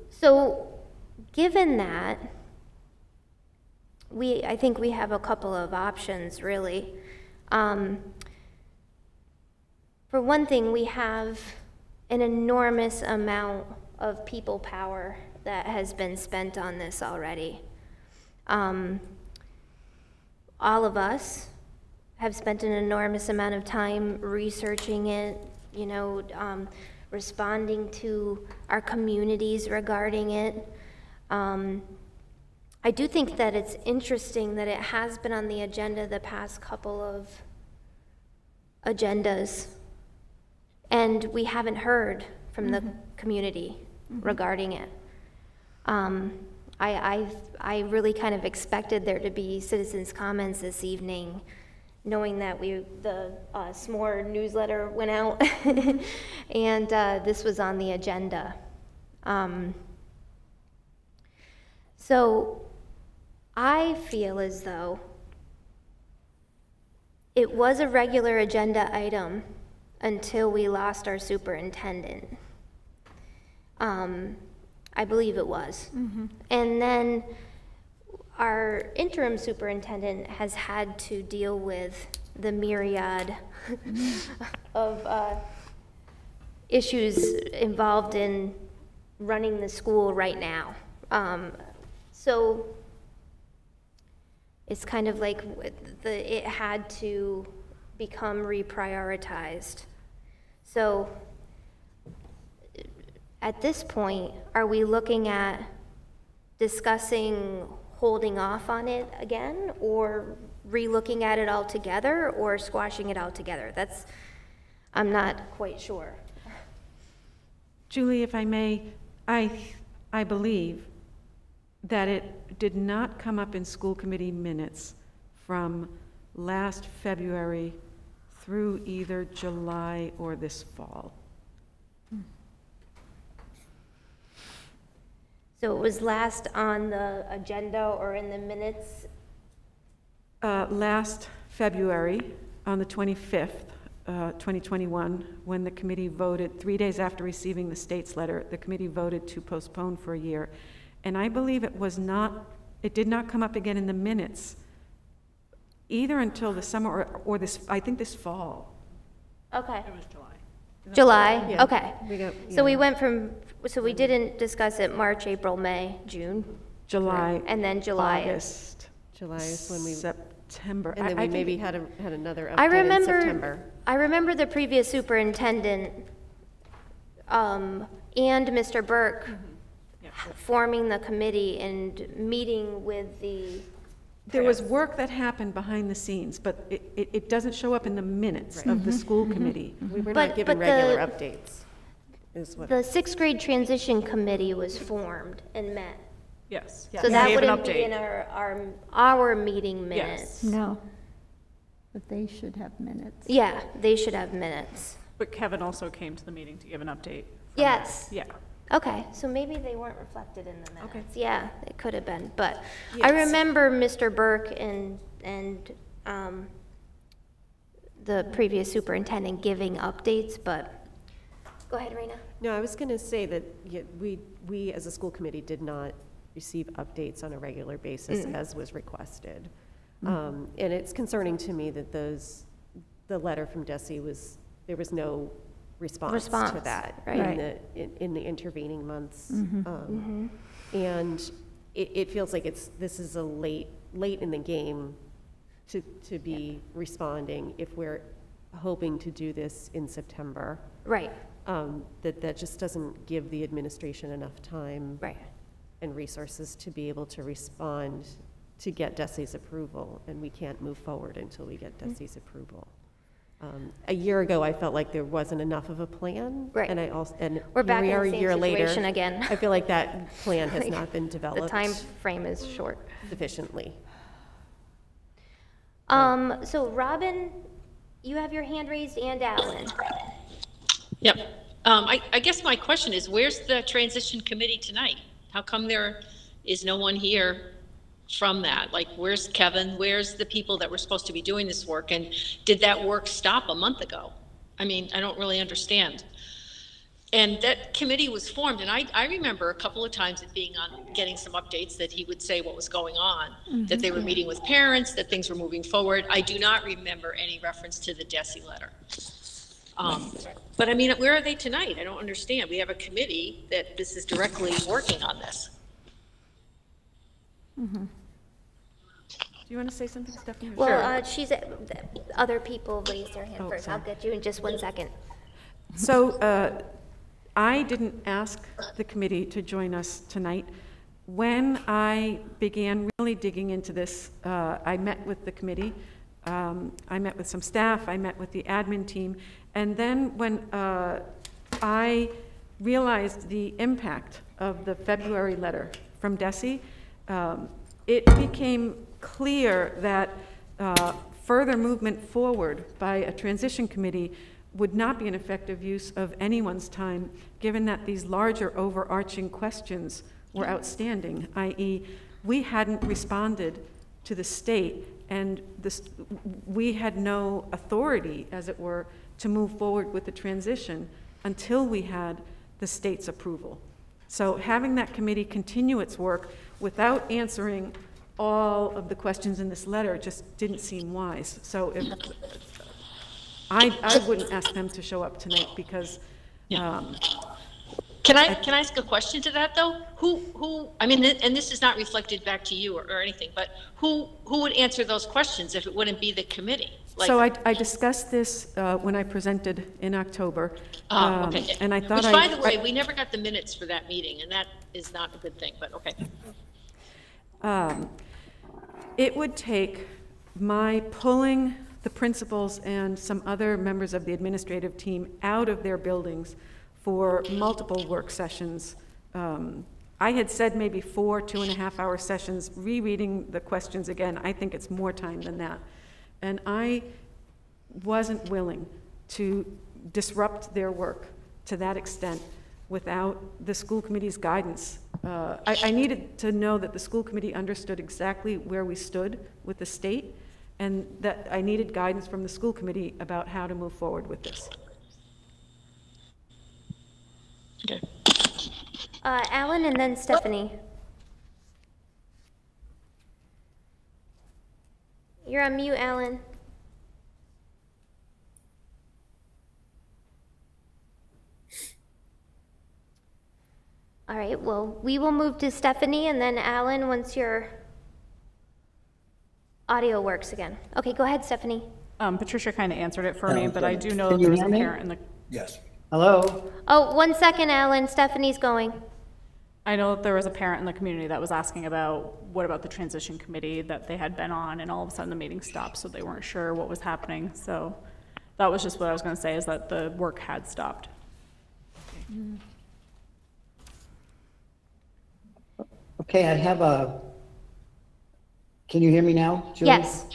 So, given that, we, I think we have a couple of options, really. Um, For one thing, we have an enormous amount of people power that has been spent on this already. Um, All of us have spent an enormous amount of time researching it, you know, um, responding to our communities regarding it. Um, I do think that it's interesting that it has been on the agenda the past couple of agendas, and we haven't heard from the community regarding it. Um, I, I, I really kind of expected there to be citizens' comments this evening, knowing that we, the uh, Smore newsletter went out, and uh, this was on the agenda. Um, So I feel as though it was a regular agenda item until we lost our superintendent. Um, I believe it was. And then our interim superintendent has had to deal with the myriad of uh, issues involved in running the school right now. Um, So it's kind of like the, it had to become reprioritized. So at this point, are we looking at discussing holding off on it again, or re-looking at it altogether, or squashing it altogether? That's, I'm not quite sure. Julie, if I may, I, I believe that it did not come up in school committee minutes from last February through either July or this fall. So it was last on the agenda or in the minutes? Uh, Last February, on the 25th, uh, 2021, when the committee voted, three days after receiving the state's letter, the committee voted to postpone for a year. And I believe it was not, it did not come up again in the minutes, either until the summer or- or this, I think this fall. Okay. It was July. July, Yeah, okay. we got- So we yeah. went from, so we didn't discuss it March, April, May, June, July, and then July. August, July is when we, September. and I- then I we think- maybe had a, had another I update in remember, September. I remember the previous superintendent, um, and Mr. Burke forming the committee and meeting with the, There was work that happened behind the scenes, but it, it, it doesn't show up in the minutes of the mm-hmm. school mm-hmm. committee. Mm-hmm. We were But- not given but regular updates, is what. the sixth grade transition committee was formed and met. Yes. So that Gave an wouldn't be in our, our, our meeting Yes. minutes. No, but they should have minutes. Yeah, they should have minutes. But Kevin also came to the meeting to give an update. Yes. Yeah. Okay, so maybe they weren't reflected in the Okay. minutes. Yeah, it could have been, but I Yes. remember Mr. Burke and, and, um, the previous superintendent giving updates, but, go ahead, Rena. No, I was going to say that yeah, we, we as a school committee did not receive updates on a regular basis Mm. as was requested. Um, And it's concerning to me that those, the letter from DESE was, there was no response to that right. in the, in- in the intervening months. Mhm. Um, And it, it feels like it's, this is a late, late in the game to, to be responding if we're hoping to do this in September. Right, Um, That, that just doesn't give the administration enough time right. and resources to be able to respond to get DESE's approval, and we can't move forward until we get Mm-hmm. DESE's approval. Um, A year ago, I felt like there wasn't enough of a plan. Right. And I also, and We're here back we in are the a same year later. situation again. I feel like that plan has Like, not been developed. The time frame is short. sufficiently. Um, so Robin, you have your hand raised and Alan. Yep. Um, I, I guess my question is, where's the transition committee tonight? How come there is no one here from that? Like, where's Kevin? Where's the people that were supposed to be doing this work? And did that work stop a month ago? I mean, I don't really understand. And that committee was formed, and I, I remember a couple of times it being on, getting some updates that he would say what was going on, that they were meeting with parents, that things were moving forward. I do not remember any reference to the DESE letter. Um, But I mean, where are they tonight? I don't understand. We have a committee that this is directly working on this. Do you want to say something, Stephanie? Well, uh, she's, other people raised their hand Oh, first. I'll get you in just one second. So uh, I didn't ask the committee to join us tonight. When I began really digging into this, uh, I met with the committee, um, I met with some staff, I met with the admin team, and then when uh, I realized the impact of the February letter from DESE, um, it became clear that uh, further movement forward by a transition committee would not be an effective use of anyone's time, given that these larger overarching questions were outstanding, i.e., we hadn't responded to the state, and this, we had no authority, as it were, to move forward with the transition until we had the state's approval. So having that committee continue its work without answering all of the questions in this letter just didn't seem wise. So if, I, I wouldn't ask them to show up tonight because, um, Can I, can I ask a question to that, though? Who, who, I mean, and this is not reflected back to you or, or anything, but who, who would answer those questions if it wouldn't be the committee? Like- so I, I discussed this uh, when I presented in October. Oh, um, okay. And I thought Which, I. by the way, I- we never got the minutes for that meeting, and that is not a good thing, but okay. Um, It would take my pulling the principals and some other members of the administrative team out of their buildings for multiple work sessions. Um, I had said maybe four, two and a half hour sessions, rereading the questions again. I think it's more time than that. And I wasn't willing to disrupt their work to that extent without the school committee's guidance. Uh, I, I needed to know that the school committee understood exactly where we stood with the state, and that I needed guidance from the school committee about how to move forward with this. Okay. Uh, Alan and then Stephanie. You're on mute, Alan. All right, well, we will move to Stephanie and then Alan once your audio works again. Okay, go ahead, Stephanie. Um, Patricia kind of answered it for me, but I do know that you there was a me? parent in the, Yes. Hello? Oh, one second, Alan. Stephanie's going. I know that there was a parent in the community that was asking about, what about the transition committee that they had been on, and all of a sudden the meeting stopped, so they weren't sure what was happening. So that was just what I was going to say, is that the work had stopped. Okay, I have a, can you hear me now, Julie? Yes.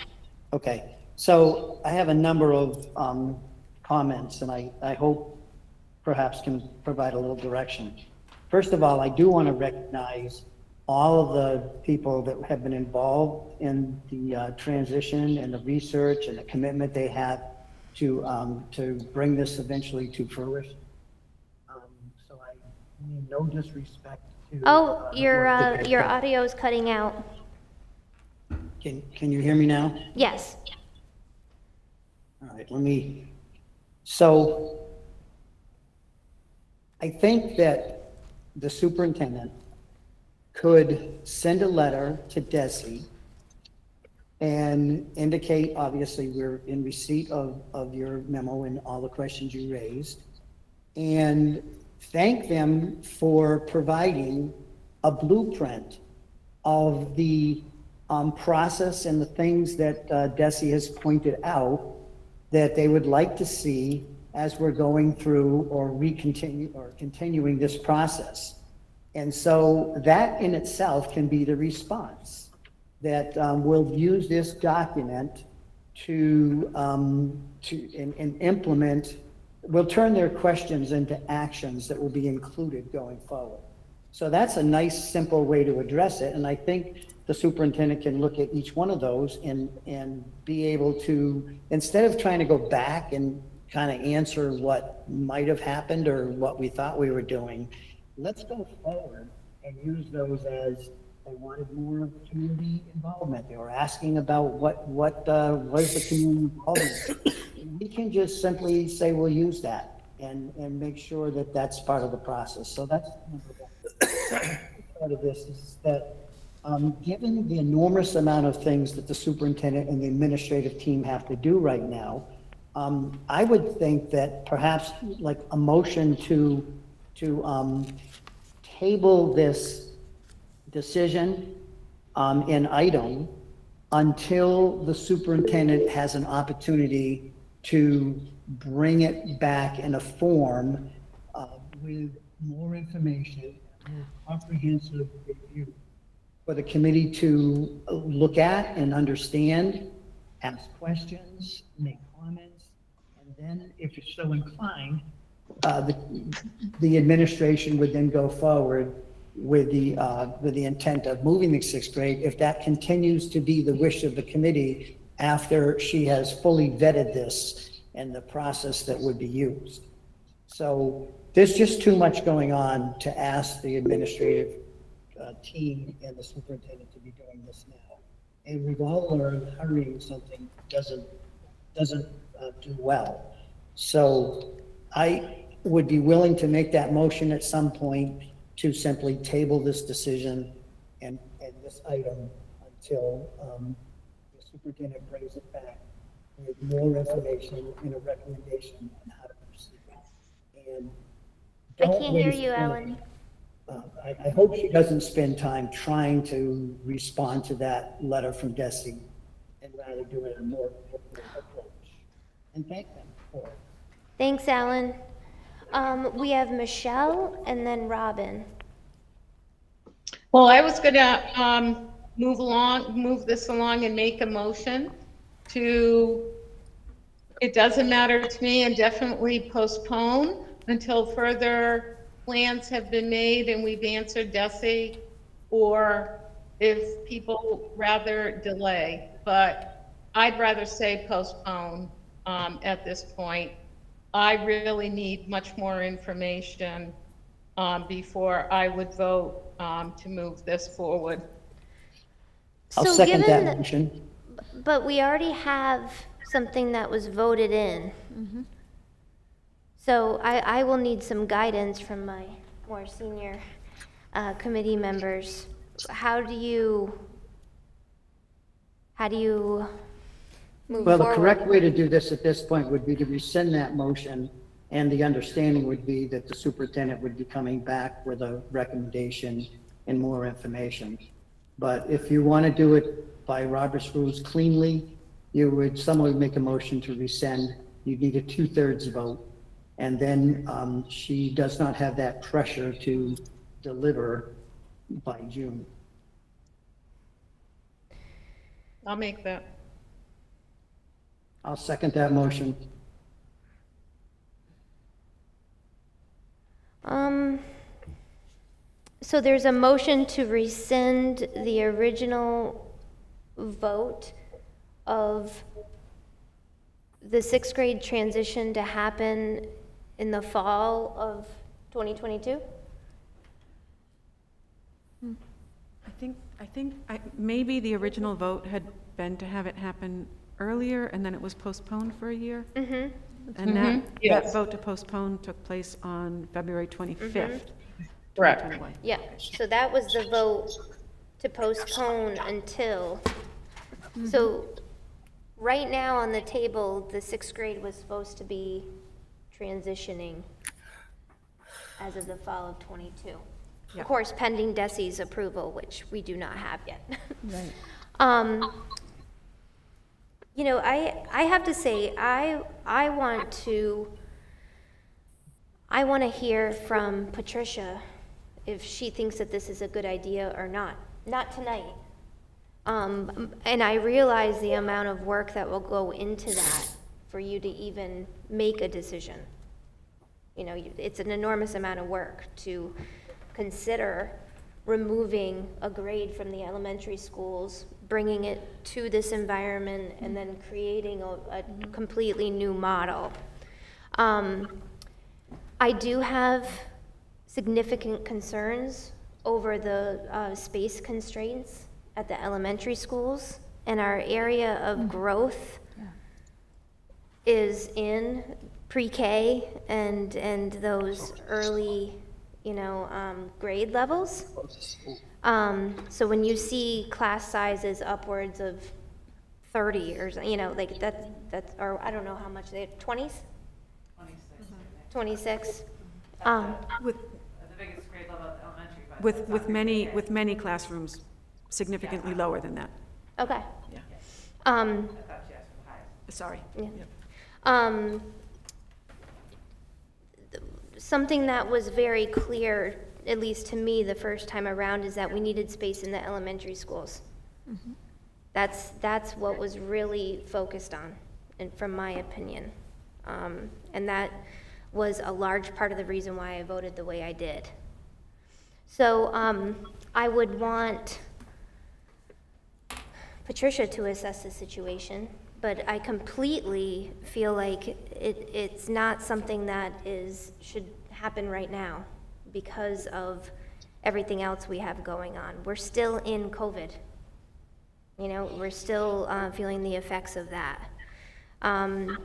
Okay, so I have a number of um, comments, and I, I hope perhaps can provide a little direction. first of all, I do want to recognize all of the people that have been involved in the uh, transition and the research and the commitment they have to, um, to bring this eventually to fruition. Um, So I mean no disrespect. Oh, your, uh, your audio is cutting out. Can, can you hear me now? Yes. All right, let me, so I think that the superintendent could send a letter to DESE and indicate, obviously, we're in receipt of, of your memo and all the questions you raised, and thank them for providing a blueprint of the um, process and the things that uh, DESE has pointed out that they would like to see as we're going through or recontinue, or continuing this process. And so that in itself can be the response, that um, we'll use this document to, um, to, and, and implement, we'll turn their questions into actions that will be included going forward. So that's a nice, simple way to address it, and I think the superintendent can look at each one of those and, and be able to, instead of trying to go back and kind of answer what might have happened or what we thought we were doing, let's go forward and use those as they wanted more community involvement. They were asking about what, what, uh, was the community involvement? We can just simply say we'll use that and, and make sure that that's part of the process. So that's. Part of this is that, um, given the enormous amount of things that the superintendent and the administrative team have to do right now, um, I would think that perhaps like a motion to, to, um, table this decision, um, in item until the superintendent has an opportunity to bring it back in a form, uh, with more information, more comprehensive review for the committee to look at and understand, ask questions, make comments, and then if you're so inclined, uh, the, the administration would then go forward with the, uh, with the intent of moving the sixth grade, if that continues to be the wish of the committee after she has fully vetted this and the process that would be used. So there's just too much going on to ask the administrative uh, team and the superintendent to be doing this now. And we've all learned hurrying something doesn't, doesn't uh, do well. So I would be willing to make that motion at some point to simply table this decision and, and this item until um, the superintendent brings it back with more information and a recommendation on how to proceed. And I can't hear you, Ellen. uh, I, I hope she doesn't spend time trying to respond to that letter from DESE and rather do it in a more appropriate approach. And thank them for it. Thanks, Alan. Um, we have Michelle and then Robin. Well, I was gonna, um, move along, move this along and make a motion to, it doesn't matter to me, and definitely postpone until further plans have been made and we've answered DESE, or if people rather delay, but I'd rather say postpone, um, at this point. I really need much more information, um, before I would vote, um, to move this forward. I'll So second given that the- motion. But we already have something that was voted in. So I, I will need some guidance from my more senior uh, committee members. How do you, how do you move Well, forward? the correct way to do this at this point would be to rescind that motion, and the understanding would be that the superintendent would be coming back with a recommendation and more information. But if you want to do it by Robert's rules cleanly, you would, someone would make a motion to rescind, you'd need a two-thirds vote, and then um, she does not have that pressure to deliver by June. I'll make that. I'll second that motion. Um, So there's a motion to rescind the original vote of the sixth grade transition to happen in the fall of 2022? I think, I think, I- maybe the original vote had been to have it happen earlier, and then it was postponed for a year. Mm-hmm. And that, yes. that vote to postpone took place on February 25th. Correct. Yeah, so that was the vote to postpone until, so right now on the table, the sixth grade was supposed to be transitioning as of the fall of '22. Yeah. Of course, pending DESE's approval, which we do not have yet. Right. Um, you know, I, I have to say, I, I want to, I want to hear from Patricia if she thinks that this is a good idea or not. Not tonight. Um, and I realize the amount of work that will go into that for you to even make a decision. You know, it's an enormous amount of work to consider removing a grade from the elementary schools, bringing it to this environment, and then creating a, a completely new model. Um, I do have significant concerns over the uh, space constraints at the elementary schools, and our area of growth is in pre-K and, and those early, you know, um, grade levels. Um, so when you see class sizes upwards of 30 or, you know, like that, that's, or I don't know how much they, 20s? 26. Um, With, with, with many, with many classrooms significantly lower than that. okay. Yeah. Um, Sorry. Yeah. Um, th- Something that was very clear, at least to me, the first time around, is that we needed space in the elementary schools. That's, that's what was really focused on, and from my opinion. Um, And that was a large part of the reason why I voted the way I did. So um, I would want Patricia to assess the situation, but I completely feel like it, it's not something that is, should happen right now because of everything else we have going on. We're still in COVID. You know, we're still uh, feeling the effects of that. Um,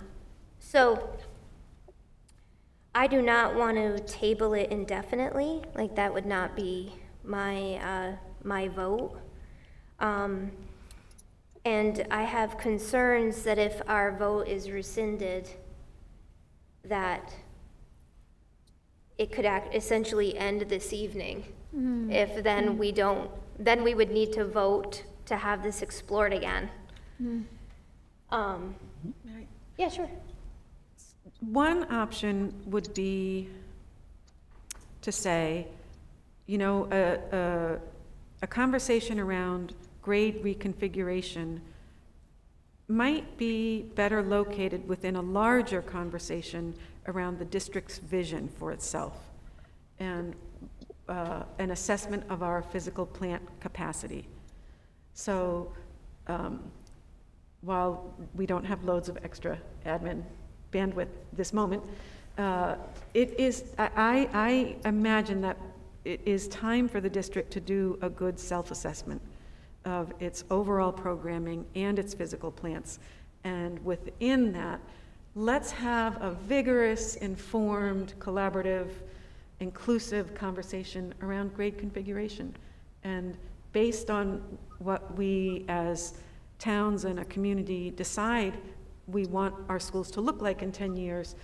So I do not want to table it indefinitely, like that would not be my, uh, my vote. Um, and I have concerns that if our vote is rescinded, that it could act, essentially end this evening. If then we don't, then we would need to vote to have this explored again. Um, yeah, sure. One option would be to say, you know, a, a, a conversation around grade reconfiguration might be better located within a larger conversation around the district's vision for itself and uh, an assessment of our physical plant capacity. So, um, while we don't have loads of extra admin bandwidth this moment, uh, it is, I, I imagine that it is time for the district to do a good self-assessment of its overall programming and its physical plants. And within that, let's have a vigorous, informed, collaborative, inclusive conversation around grade configuration. And based on what we as towns and a community decide we want our schools to look like in 10 years,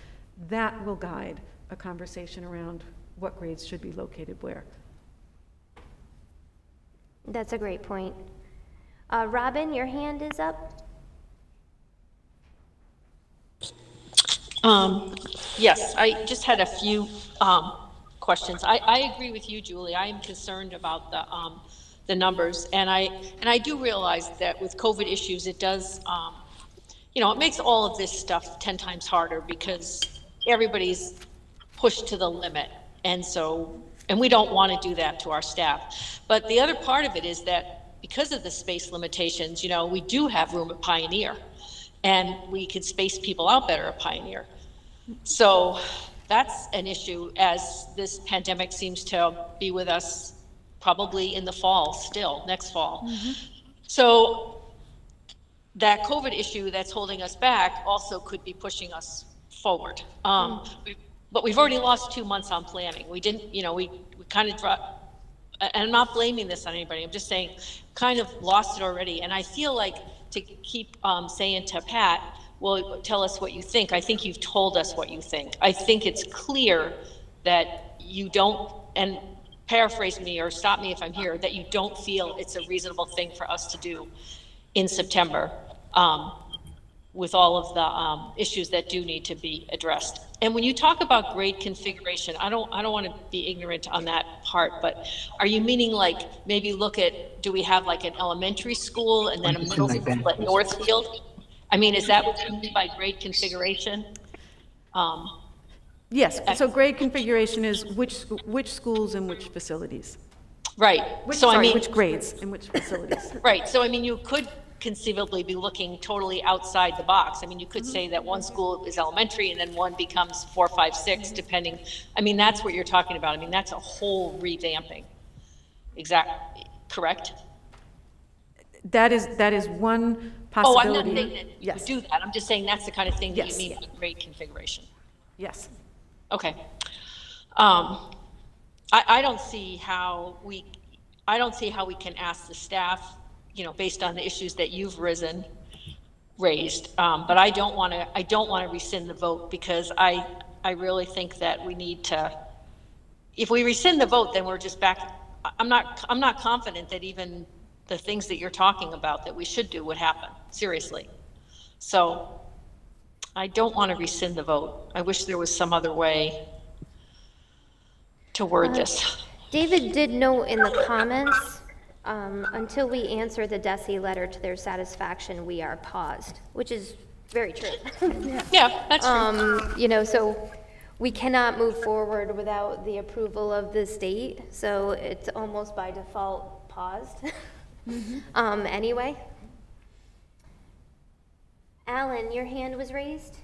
that will guide a conversation around what grades should be located where. That's a great point. Uh, Robin, your hand is up? Um, yes, I just had a few, um, questions. I, I agree with you, Julie. I am concerned about the, um, the numbers. And I, and I do realize that with COVID issues, it does, um, you know, it makes all of this stuff 10 times harder because everybody's pushed to the limit. And so And we don't want to do that to our staff. But the other part of it is that because of the space limitations, you know, we do have room at Pioneer. And we could space people out better at Pioneer. So that's an issue as this pandemic seems to be with us probably in the fall still, next fall. So that COVID issue that's holding us back also could be pushing us forward. Um, we- But we've already lost two months on planning. We didn't, you know, we, we kind of dropped, and I'm not blaming this on anybody, I'm just saying, kind of lost it already. And I feel like to keep um, saying to Pat, well, tell us what you think, I think you've told us what you think. I think it's clear that you don't, and paraphrase me or stop me if I'm here, that you don't feel it's a reasonable thing for us to do in September um, with all of the um, issues that do need to be addressed. And when you talk about grade configuration, I don't, I don't want to be ignorant on that part, but are you meaning like maybe look at, do we have like an elementary school and then a middle school at Northfield? I mean, is that what you mean by grade configuration? Um, Yes, so grade configuration is which, which schools and which facilities? Right, Which, so I mean. which grades and which facilities? Right, so I mean, you could conceivably be looking totally outside the box. I mean, you could say that one school is elementary and then one becomes four, five, six, depending. I mean, that's what you're talking about. I mean, that's a whole revamping. Exact, correct? That is, that is one Oh, I'm not saying that you Yes. do that. I'm just saying that's the kind of thing that you Yes. mean by grade configuration. Yes. Okay. Um, I, I don't see how we, I don't see how we can ask the staff, you know, based on the issues that you've risen, raised, um, but I don't want to, I don't want to rescind the vote because I, I really think that we need to, if we rescind the vote, then we're just back, I'm not, I'm not confident that even the things that you're talking about that we should do would happen, seriously. So I don't want to rescind the vote. I wish there was some other way to word this. David did note in the comments, um, until we answer the DESE letter to their satisfaction, we are paused, which is very true. Yeah, that's true. Um, you know, so we cannot move forward without the approval of the state, so it's almost by default paused. Um, anyway. Alan, your hand was raised?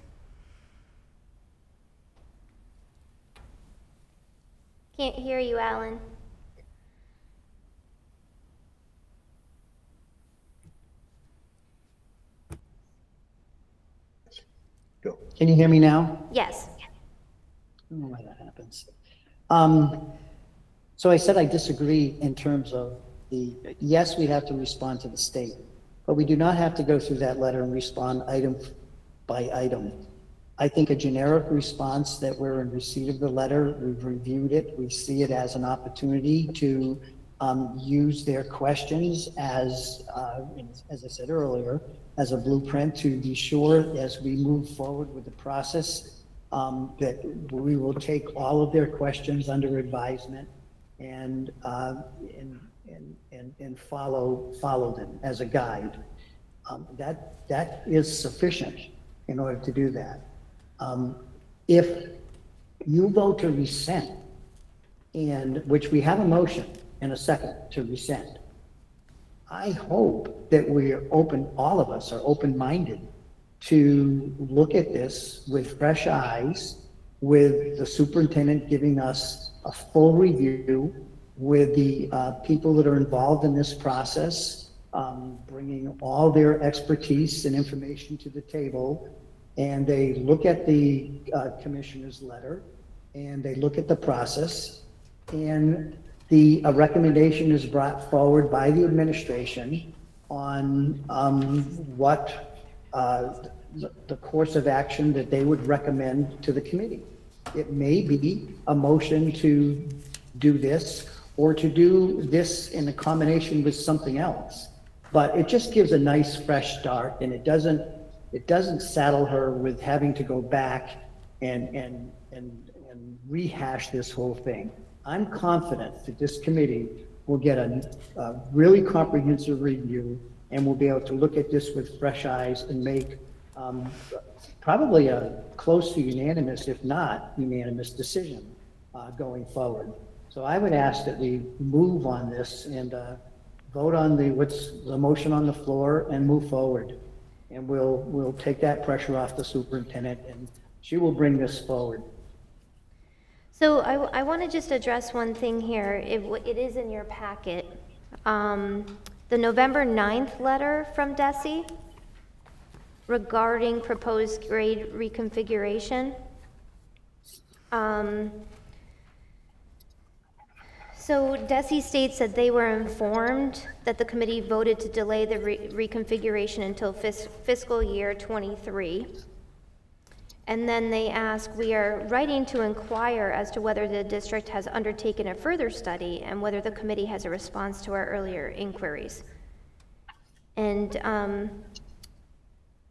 Can't hear you, Alan. Can you hear me now? Yes. I don't know why that happens. Um, So I said I disagree in terms of the, yes, we have to respond to the state, but we do not have to go through that letter and respond item by item. I think a generic response that we're in receipt of the letter, we've reviewed it, we see it as an opportunity to um, use their questions as, uh, as I said earlier, as a blueprint to be sure as we move forward with the process, um, that we will take all of their questions under advisement and, uh, and, and, and, and follow, follow them as a guide. Um, That, that is sufficient in order to do that. Um, If you vote to resent, and, which we have a motion and a second to rescind, I hope that we are open, all of us are open-minded to look at this with fresh eyes, with the superintendent giving us a full review, with the uh, people that are involved in this process, um, bringing all their expertise and information to the table, and they look at the uh, commissioner's letter, and they look at the process, and the, a recommendation is brought forward by the administration on um, what uh, the the course of action that they would recommend to the committee. It may be a motion to do this, or to do this in a combination with something else. But it just gives a nice, fresh start, and it doesn't, it doesn't saddle her with having to go back and, and, and, and rehash this whole thing. I'm confident that this committee will get a, a really comprehensive review, and we'll be able to look at this with fresh eyes and make, um, probably a close to unanimous, if not unanimous decision, uh, going forward. So I would ask that we move on this and uh, vote on the, what's the motion on the floor and move forward. And we'll, we'll take that pressure off the superintendent and she will bring this forward. So I, want to just address one thing here. It, it is in your packet. Um, The November 9th letter from DESE regarding proposed grade reconfiguration. Um, So DESE states that they were informed that the committee voted to delay the re- reconfiguration until fis- fiscal year '23. And then they ask, "We are writing to inquire as to whether the district has undertaken a further study and whether the committee has a response to our earlier inquiries." And um,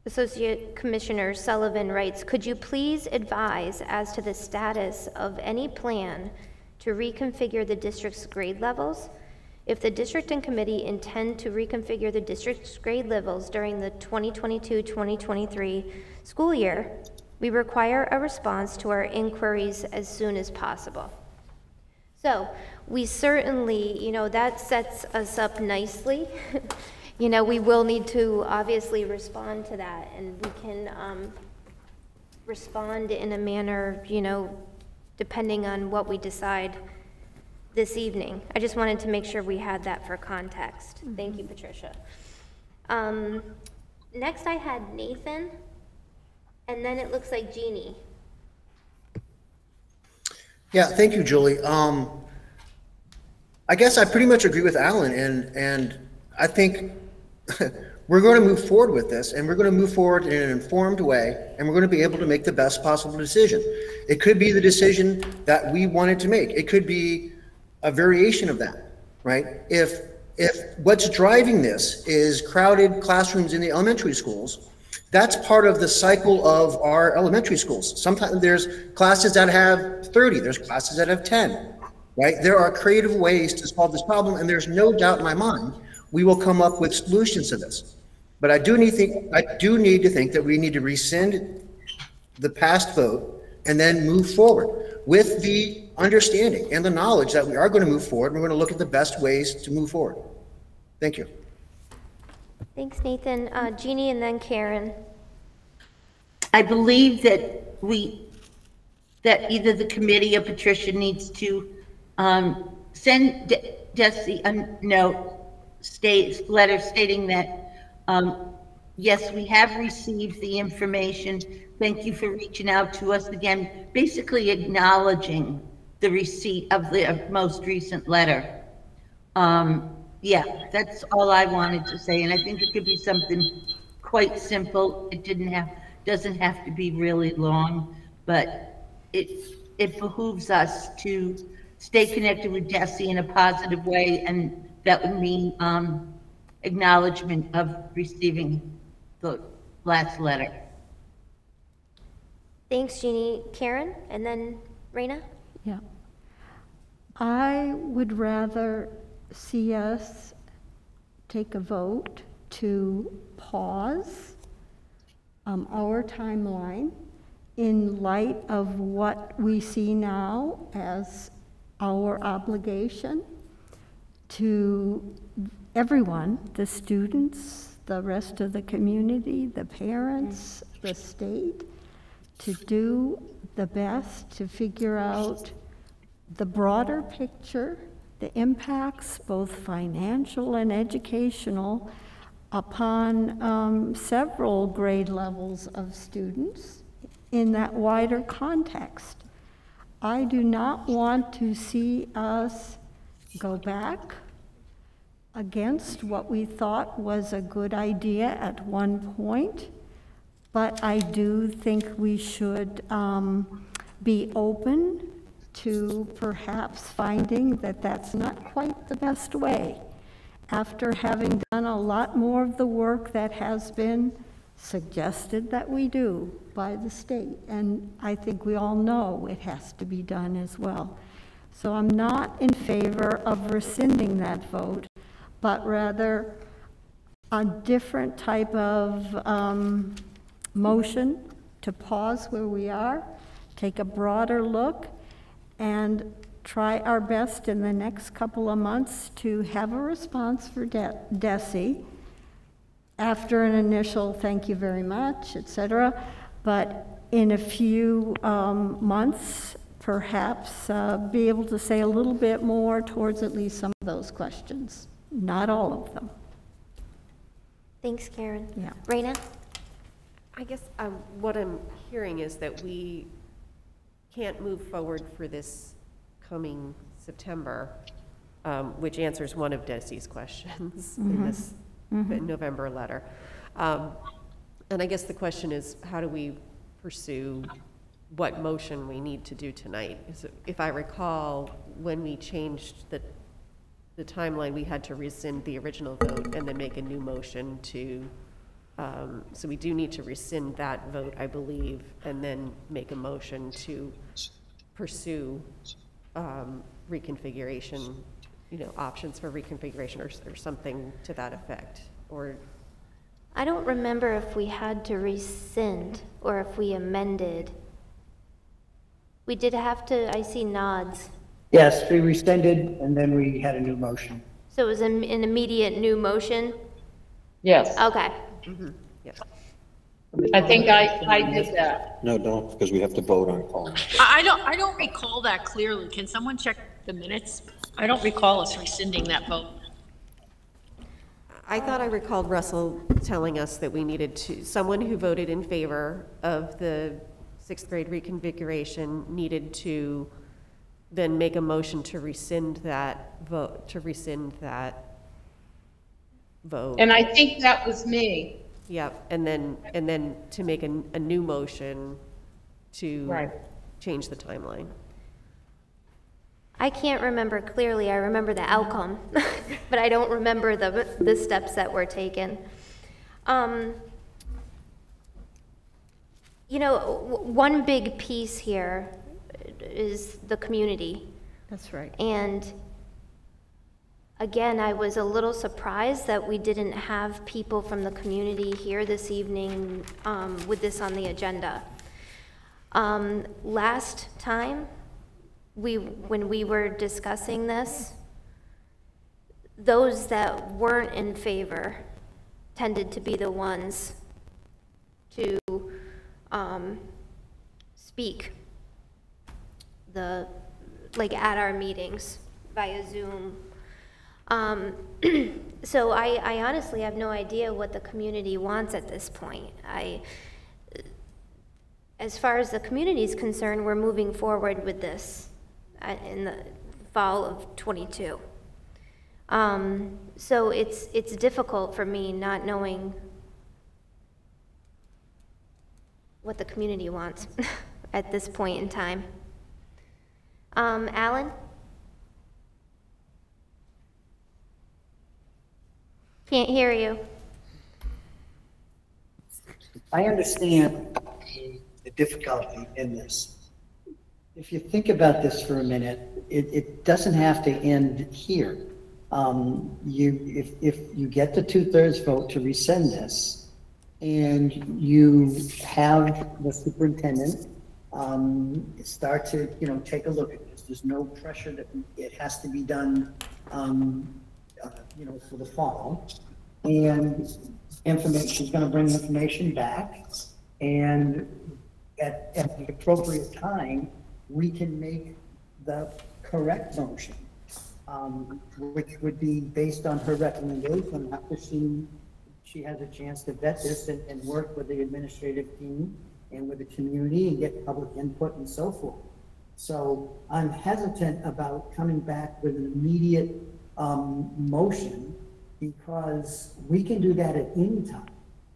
Associate Commissioner Sullivan writes, "Could you please advise as to the status of any plan to reconfigure the district's grade levels? If the district and committee intend to reconfigure the district's grade levels during the 2022-2023 school year, we require a response to our inquiries as soon as possible." So we certainly, you know, that sets us up nicely. You know, we will need to obviously respond to that, and we can um, respond in a manner, you know, depending on what we decide this evening. I just wanted to make sure we had that for context. Thank you, Patricia. Um, Next, I had Nathan, and then it looks like Jeannie. Yeah, thank you, Julie. Um, I guess I pretty much agree with Alan, and, and I think we're going to move forward with this, and we're going to move forward in an informed way, and we're going to be able to make the best possible decision. It could be the decision that we wanted to make. It could be a variation of that, right? If, if what's driving this is crowded classrooms in the elementary schools, that's part of the cycle of our elementary schools. Sometimes there's classes that have 30, there's classes that have 10, right? There are creative ways to solve this problem, and there's no doubt in my mind we will come up with solutions to this. But I do need think I do need to think that we need to rescind the past vote and then move forward with the understanding and the knowledge that we are going to move forward. And we're going to look at the best ways to move forward. Thank you. Thanks, Nathan. Uh, Jeannie and then Karen. I believe that we, that either the committee or Patricia needs to um, send De- DESE a note, state, letter stating that, um, yes, we have received the information. Thank you for reaching out to us again, basically acknowledging the receipt of the most recent letter. Um, yeah, that's all I wanted to say, and I think it could be something quite simple. It didn't have, doesn't have to be really long, but it, it behooves us to stay connected with DESE in a positive way, and that would mean, um, acknowledgement of receiving the last letter. Thanks, Jeannie. Karen, and then Raina? Yeah. I would rather see us take a vote to pause um, our timeline in light of what we see now as our obligation to everyone, the students, the rest of the community, the parents, the state, to do the best to figure out the broader picture, the impacts, both financial and educational, upon um, several grade levels of students in that wider context. I do not want to see us go back against what we thought was a good idea at one point, but I do think we should um, be open to perhaps finding that that's not quite the best way. After having done a lot more of the work that has been suggested that we do by the state, and I think we all know it has to be done as well. So I'm not in favor of rescinding that vote, but rather a different type of um, motion to pause where we are, take a broader look, and try our best in the next couple of months to have a response for De- DESE after an initial thank you very much, etc. But in a few um, months, perhaps uh, be able to say a little bit more towards at least some of those questions, not all of them. Thanks, Karen. Yeah. Raina? I guess um, what I'm hearing is that we can't move forward for this coming September, um, which answers one of DESE's questions in this November letter. Um, And I guess the question is, how do we pursue what motion we need to do tonight? Is it- If I recall, when we changed the, the timeline, we had to rescind the original vote and then make a new motion to, um, so we do need to rescind that vote, I believe, and then make a motion to pursue um, reconfiguration, you know, options for reconfiguration or, or something to that effect, or, I don't remember if we had to rescind or if we amended. We did have to, I see nods. Yes, we rescinded, and then we had a new motion. So it was an an immediate new motion? Yes, Okay. Mm-hmm. yes. I think I, I did that. No, don't, because we have to vote on calling. I I don't, I don't recall that clearly. Can someone check the minutes? I don't recall us rescinding that vote. I thought I recalled Russell telling us that we needed to, someone who voted in favor of the sixth grade reconfiguration needed to then make a motion to rescind that vote, to rescind that vote. And I think that was me. Yep, and then, and then to make a, a new motion to Right. change the timeline. I can't remember clearly, I remember the outcome, but I don't remember the, the steps that were taken. Um, You know, w- one big piece here is the community. That's right. And again, I was a little surprised that we didn't have people from the community here this evening um, with this on the agenda. Um, Last time, we, when we were discussing this, those that weren't in favor tended to be the ones to um, speak the, like at our meetings via Zoom. Um, So I, I honestly have no idea what the community wants at this point. I, as far as the community is concerned, we're moving forward with this uh, in the fall of '22. Um, So it's, it's difficult for me not knowing what the community wants at this point in time. Um, Alan? Can't hear you. I understand the- difficulty in this. If you think about this for a minute, it, it doesn't have to end here. Um, you, if, if you get the two-thirds vote to rescind this, and you have the superintendent, um, start to, you know, take a look at this, there's no pressure that it has to be done, um, uh, you know, for the fall. And information, she's gonna bring information back, and at, at the appropriate time, we can make the correct motion, um, which would be based on her recommendation after she, she has a chance to vet this and, and work with the administrative team and with the community and get public input and so forth. So I'm hesitant about coming back with an immediate, um, motion because we can do that at any time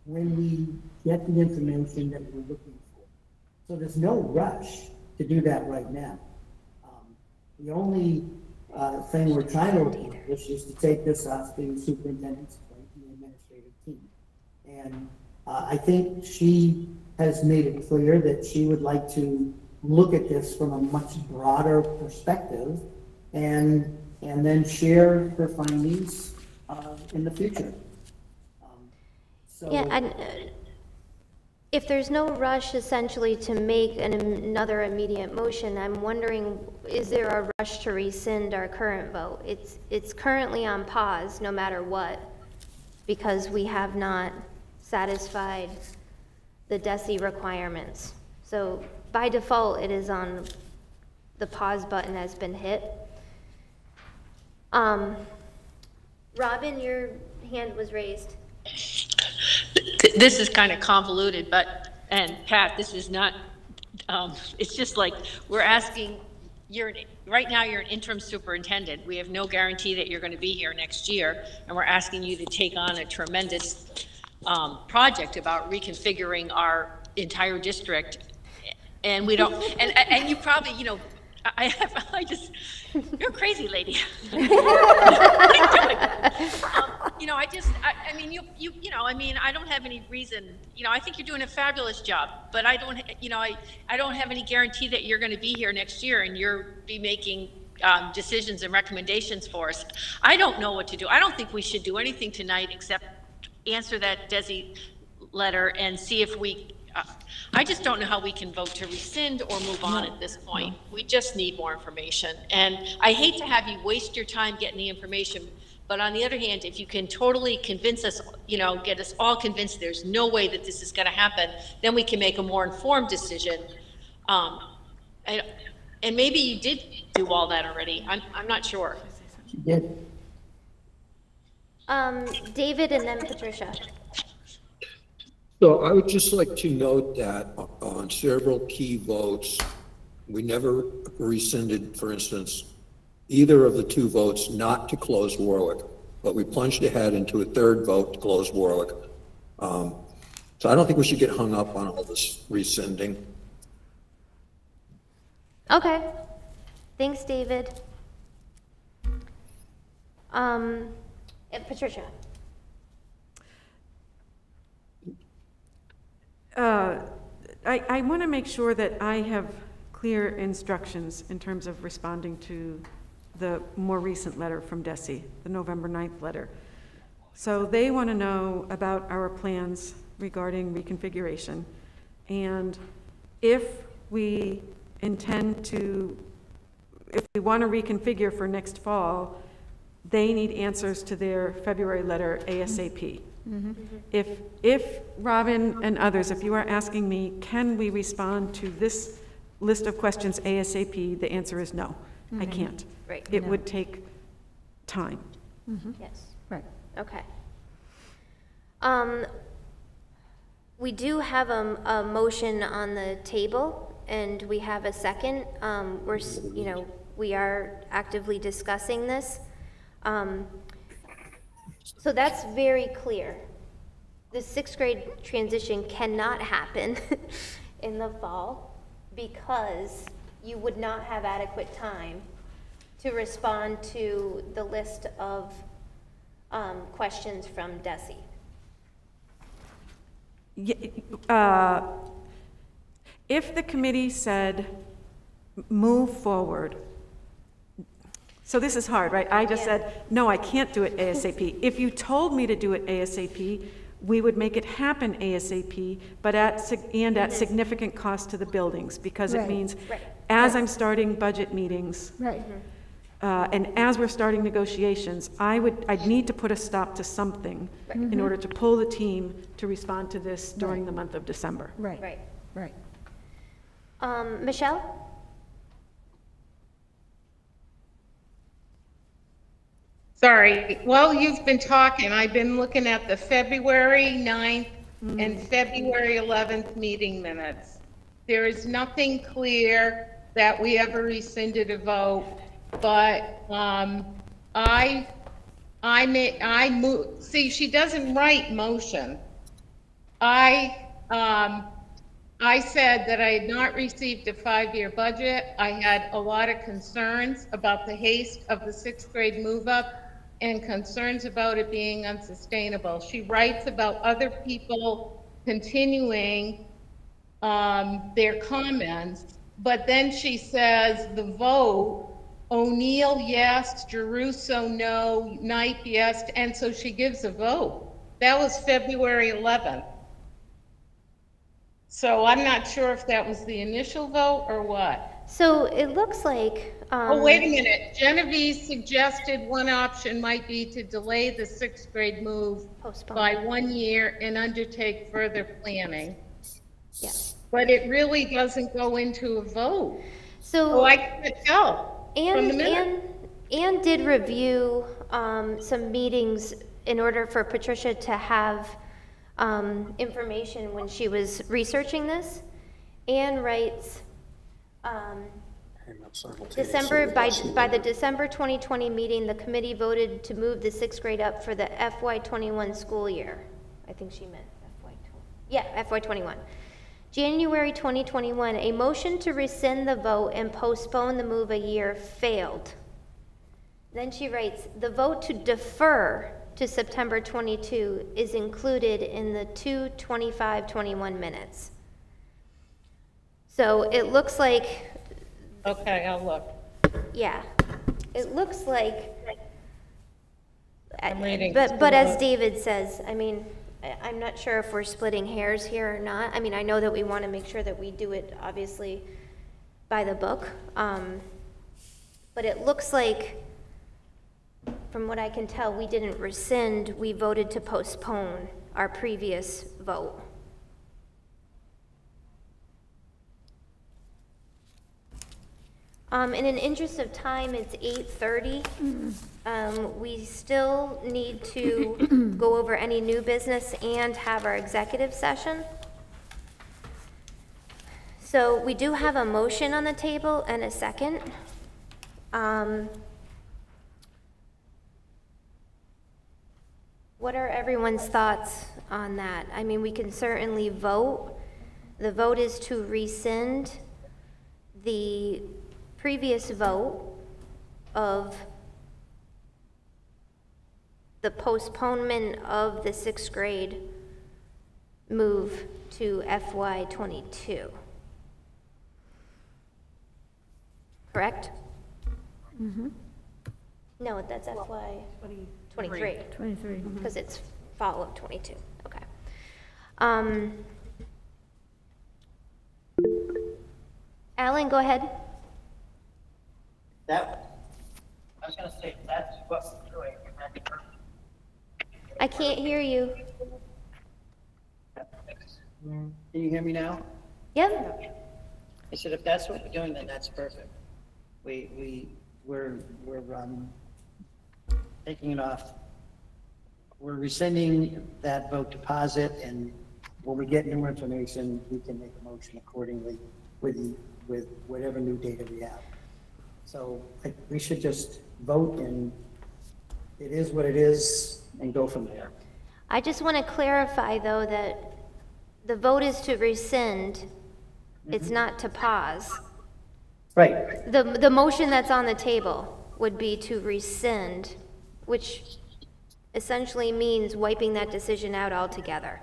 when we get the information that we're looking for. So there's no rush to do that right now. Um, The only, uh, thing we're trying to accomplish is to take this off the superintendent's plate the administrative team. And, uh, I think she has made it clear that she would like to look at this from a much broader perspective and, and then share her findings, uh, in the future. Um, So. Yeah, and, uh, If there's no rush essentially to make an, another immediate motion, I'm wondering, is there a rush to rescind our current vote? It's, it's currently on pause, no matter what, because we have not satisfied the DESE requirements. So by default, it is on, the pause button has been hit. Um, Robin, your hand was raised. This is kind of convoluted, but, and Pat, this is not, um, it's just like, we're asking, you're, right now, you're an interim superintendent. We have no guarantee that you're going to be here next year, and we're asking you to take on a tremendous um, project about reconfiguring our entire district. And we don't, and, and you probably, you know, I I have, I just, you're a crazy lady. Um, You know, I just, I, I mean, you, you, you know, I mean, I don't have any reason, you know, I think you're doing a fabulous job, but I don't, you know, I, I don't have any guarantee that you're gonna be here next year and you're be making, um, decisions and recommendations for us. I don't know what to do. I don't think we should do anything tonight except answer that DESE letter and see if we, uh, I just don't know how we can vote to rescind or move on at this point. We just need more information. And I hate to have you waste your time getting the information, but on the other hand, if you can totally convince us, you know, get us all convinced there's no way that this is gonna happen, then we can make a more informed decision. Um, and, and maybe you did do all that already. I'm, I'm not sure. She Um, David and then Patricia. So I would just like to note that on several key votes, we never rescinded, for instance, either of the two votes not to close Warwick, but we plunged ahead into a third vote to close Warwick. Um, So I don't think we should get hung up on all this rescinding. Okay. Thanks, David. Um, Patricia. Uh, I, I want to make sure that I have clear instructions in terms of responding to the more recent letter from DESE, the November 9th letter. So they want to know about our plans regarding reconfiguration. And if we intend to, if we want to reconfigure for next fall, they need answers to their February letter ASAP. If, if Robin and others, if you are asking me, can we respond to this list of questions ASAP, the answer is no, I can't. Right. It would take time. Yes. Right. Okay. Um, we do have a, a motion on the table, and we have a second. Um, we're, you know, we are actively discussing this. Um, so that's very clear. The sixth grade transition cannot happen in the fall because you would not have adequate time to respond to the list of um, questions from DESE. Uh, If the committee said, move forward, so this is hard, right? I just said, no, I can't do it ASAP. If you told me to do it ASAP, we would make it happen ASAP, but at, and at significant cost to the buildings, because it means, Right. as I'm starting budget meetings, Right. uh, and as we're starting negotiations, I would, I'd need to put a stop to something in order to pull the team to respond to this during the month of December. Right, Right. right. Um, Michelle? Sorry, well, you've been talking, I've been looking at the February 9th and February 11th meeting minutes. There is nothing clear that we ever rescinded a vote, but, um, I, I may, I move, see, she doesn't write motion. I, um, I said that I had not received a five-year budget. I had a lot of concerns about the haste of the sixth grade move-up and concerns about it being unsustainable. She writes about other people continuing um, their comments, but then she says the vote, O'Neill, yes, Jeruso, no, Knight, yes, and so she gives a vote. That was February 11th. So I'm not sure if that was the initial vote or what. So it looks like, um. Oh, wait a minute. Genevieve suggested one option might be to delay the sixth grade move Postpone. by one year and undertake further planning. Yeah. But it really doesn't go into a vote. So. Oh, I can't tell from the Anne, minute. Anne, Anne did review um, some meetings in order for Patricia to have um, information when she was researching this. Anne writes, um, December, by, by the December 2020 meeting, the committee voted to move the sixth grade up for the FY '21 school year. I think she meant FY '20, yeah, FY '21. January 2021, a motion to rescind the vote and postpone the move a year failed. Then she writes, "The vote to defer to September 22 is included in the 2:25:21 minutes." So it looks like Okay, I'll look. yeah, it looks like. I'm reading. But, but as David says, I mean, I- I'm not sure if we're splitting hairs here or not. I mean, I know that we want to make sure that we do it, obviously, by the book. Um, But it looks like, from what I can tell, we didn't rescind, we voted to postpone our previous vote. Um, in an interest of time, it's eight thirty. Um, we still need to go over any new business and have our executive session. So we do have a motion on the table and a second. Um, What are everyone's thoughts on that? I mean, we can certainly vote. The vote is to rescind the previous vote of the postponement of the sixth grade move to FY '22. Correct? Mm-hmm. No, that's FY '23. 23. Because it's fall of '22, okay. Um, Alan, go ahead. That, I was gonna say, that's what we're doing. I can't hear you. Can you hear me now? Yep, I said, if that's what we're doing, then that's perfect. We, we, we're, we're, um, taking it off. We're rescinding that vote deposit, and when we get new information, we can make a motion accordingly with, with whatever new data we have. So I- we should just vote, and it is what it is, and go from there. I just want to clarify, though, that the vote is to rescind, it's mm-hmm. not to pause. Right, The, the motion that's on the table would be to rescind, which essentially means wiping that decision out altogether,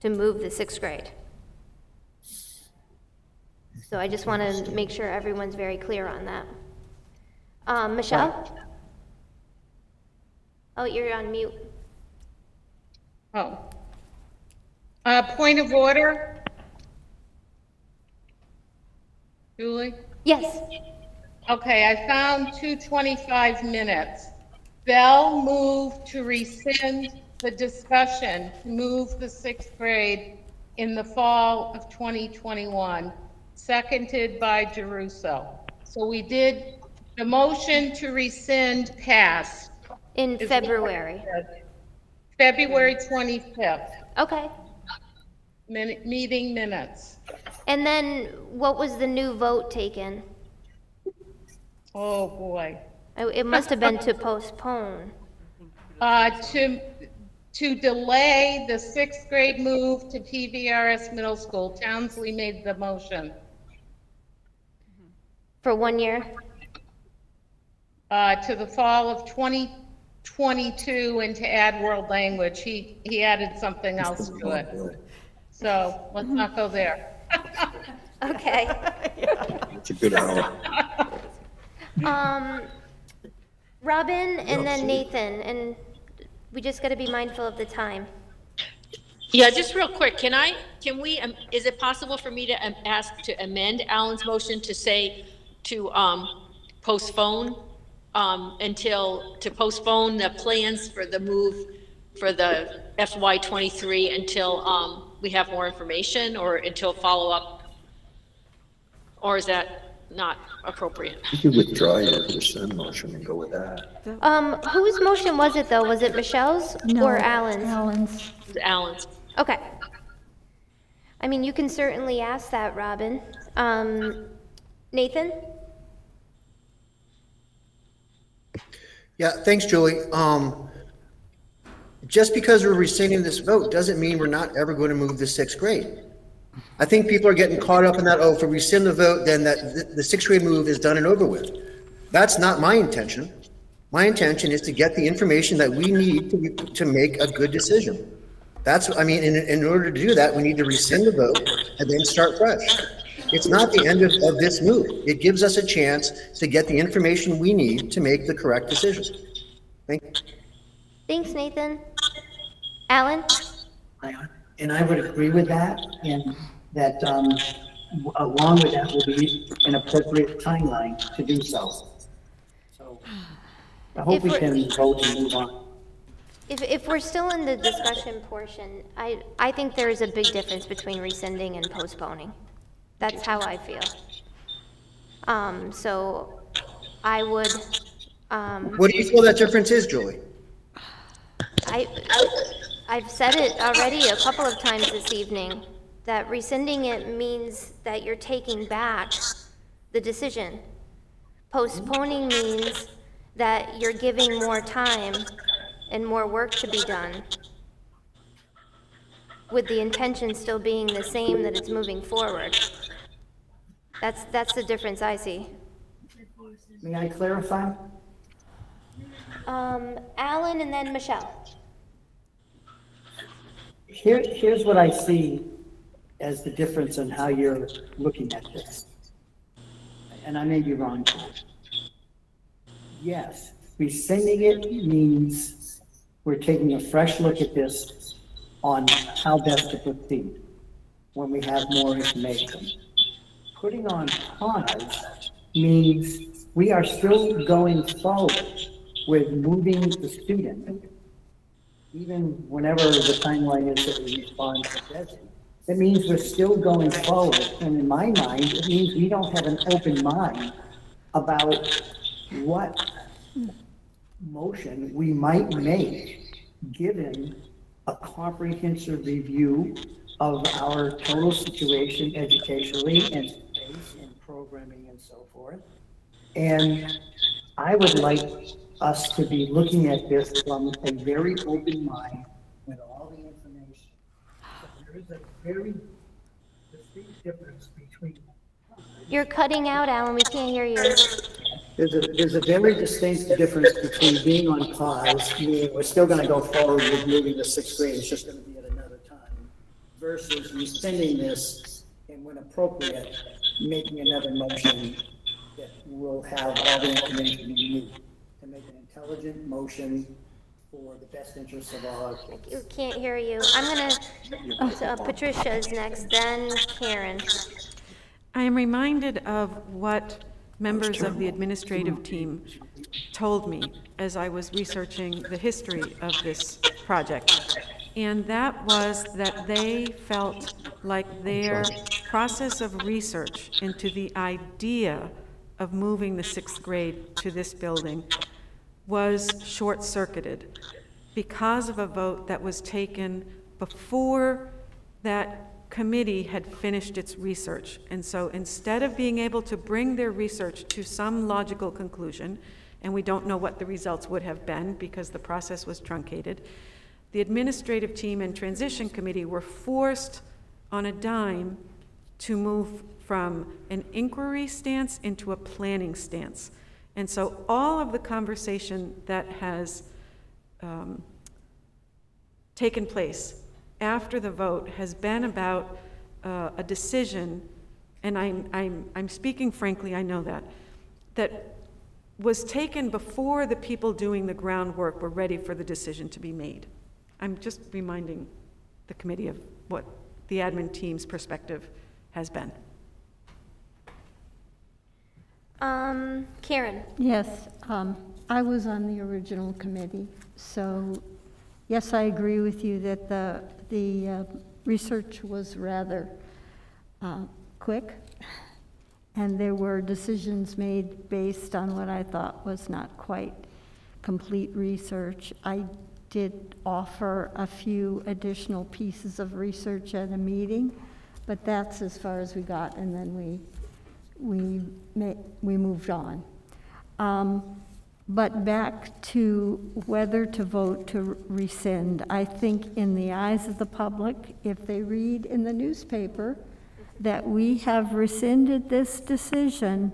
to move the sixth grade. So I just want to make sure everyone's very clear on that. Um, Michelle? Oh, you're on mute. Oh. Uh, point of order? Julie? Yes, Okay, I found 225 minutes. Bell moved to rescind the discussion, to move the sixth grade in the fall of 2021, seconded by Jeruso. So we did, the motion to rescind passed. in Is- February. February 25th, Okay. min- meeting minutes. And then what was the new vote taken? Oh, boy. Oh, It must have been to postpone. Uh, to, to delay the sixth grade move to PVRS Middle School. Townsley made the motion. For one year? Uh, to the fall of 2022 and to add world language. He, he added something else to it. So let's not go there. Okay. It's a good hour. Um, Robin and then Nathan, and we just got to be mindful of the time. Yeah, just real quick, can I, can we, um, is it possible for me to um, ask to amend Alan's motion to say, to um, postpone um, until, to postpone the plans for the move for the FY '23 until um, we have more information or until follow-up? Or is that not appropriate? You could withdraw your rescind motion and go with that. Um, whose motion was it, though? Was it Michelle's No, or Alan's? Alan's. Alan's. Okay. I mean, you can certainly ask that, Robin. Um, Nathan? Yeah, thanks, Julie. Um, just because we're rescinding this vote doesn't mean we're not ever going to move the sixth grade. I think people are getting caught up in that, oh, if we rescind the vote, then that, the, the sixth grade move is done and over with. That's not my intention. My intention is to get the information that we need to, to make a good decision. That's, I mean, in, in order to do that, we need to rescind the vote and then start fresh. It's not the end of, of this move. It gives us a chance to get the information we need to make the correct decision. Thank you. Thanks, Nathan. Alan? And I would agree with that, and that, um, along with that will be an appropriate timeline to do so. So I hope we If we're- can vote and move on. If, if we're still in the discussion portion, I, I think there is a big difference between rescinding and postponing. That's how I feel. Um, so I would, um, What do you feel that difference is, Julie? I, I've said it already a couple of times this evening, that rescinding it means that you're taking back the decision. Postponing means that you're giving more time and more work to be done, with the intention still being the same, that it's moving forward. That's, that's the difference I see. May I clarify? Um, Alan and then Michelle. Here, here's what I see as the difference in how you're looking at this. And I may be wrong. Yes, rescinding it means we're taking a fresh look at this on how best to proceed when we have more information. Putting on pause means we are still going forward with moving the student even whenever the timeline is that we respond to DESE. It means we're still going forward, and in my mind, it means we don't have an open mind about what motion we might make, given a comprehensive review of our total situation educationally and space and programming and so forth. And I would like us to be looking at this from a very open mind with all the information. There is a very distinct difference between, You're cutting out, Alan, we can't hear you. there's a, there's a very distinct difference between being on pause, meaning we're still gonna go forward with moving to sixth grade, it's just gonna be at another time, versus rescinding this and when appropriate, making another motion that will have all the information we need to make an intelligent motion for the best interests of all our kids. We can't hear you. I'm gonna, so uh, Patricia is next, then Karen. I am reminded of what members of the administrative team told me as I was researching the history of this project. And that was that they felt like their process of research into the idea of moving the sixth grade to this building was short-circuited because of a vote that was taken before that committee had finished its research. And so instead of being able to bring their research to some logical conclusion, and we don't know what the results would have been because the process was truncated, the administrative team and transition committee were forced on a dime to move from an inquiry stance into a planning stance. And so all of the conversation that has um, taken place after the vote has been about uh, a decision, and I'm, I'm, I'm speaking frankly, I know that, that was taken before the people doing the groundwork were ready for the decision to be made. I'm just reminding the committee of what the admin team's perspective has been. Um, Karen? Yes, um, I was on the original committee, so yes, I agree with you that the, the uh, research was rather uh, quick, and there were decisions made based on what I thought was not quite complete research. I did offer a few additional pieces of research at a meeting, but that's as far as we got, and then we, we, we moved on. Um, But back to whether to vote to rescind, I think in the eyes of the public, if they read in the newspaper that we have rescinded this decision,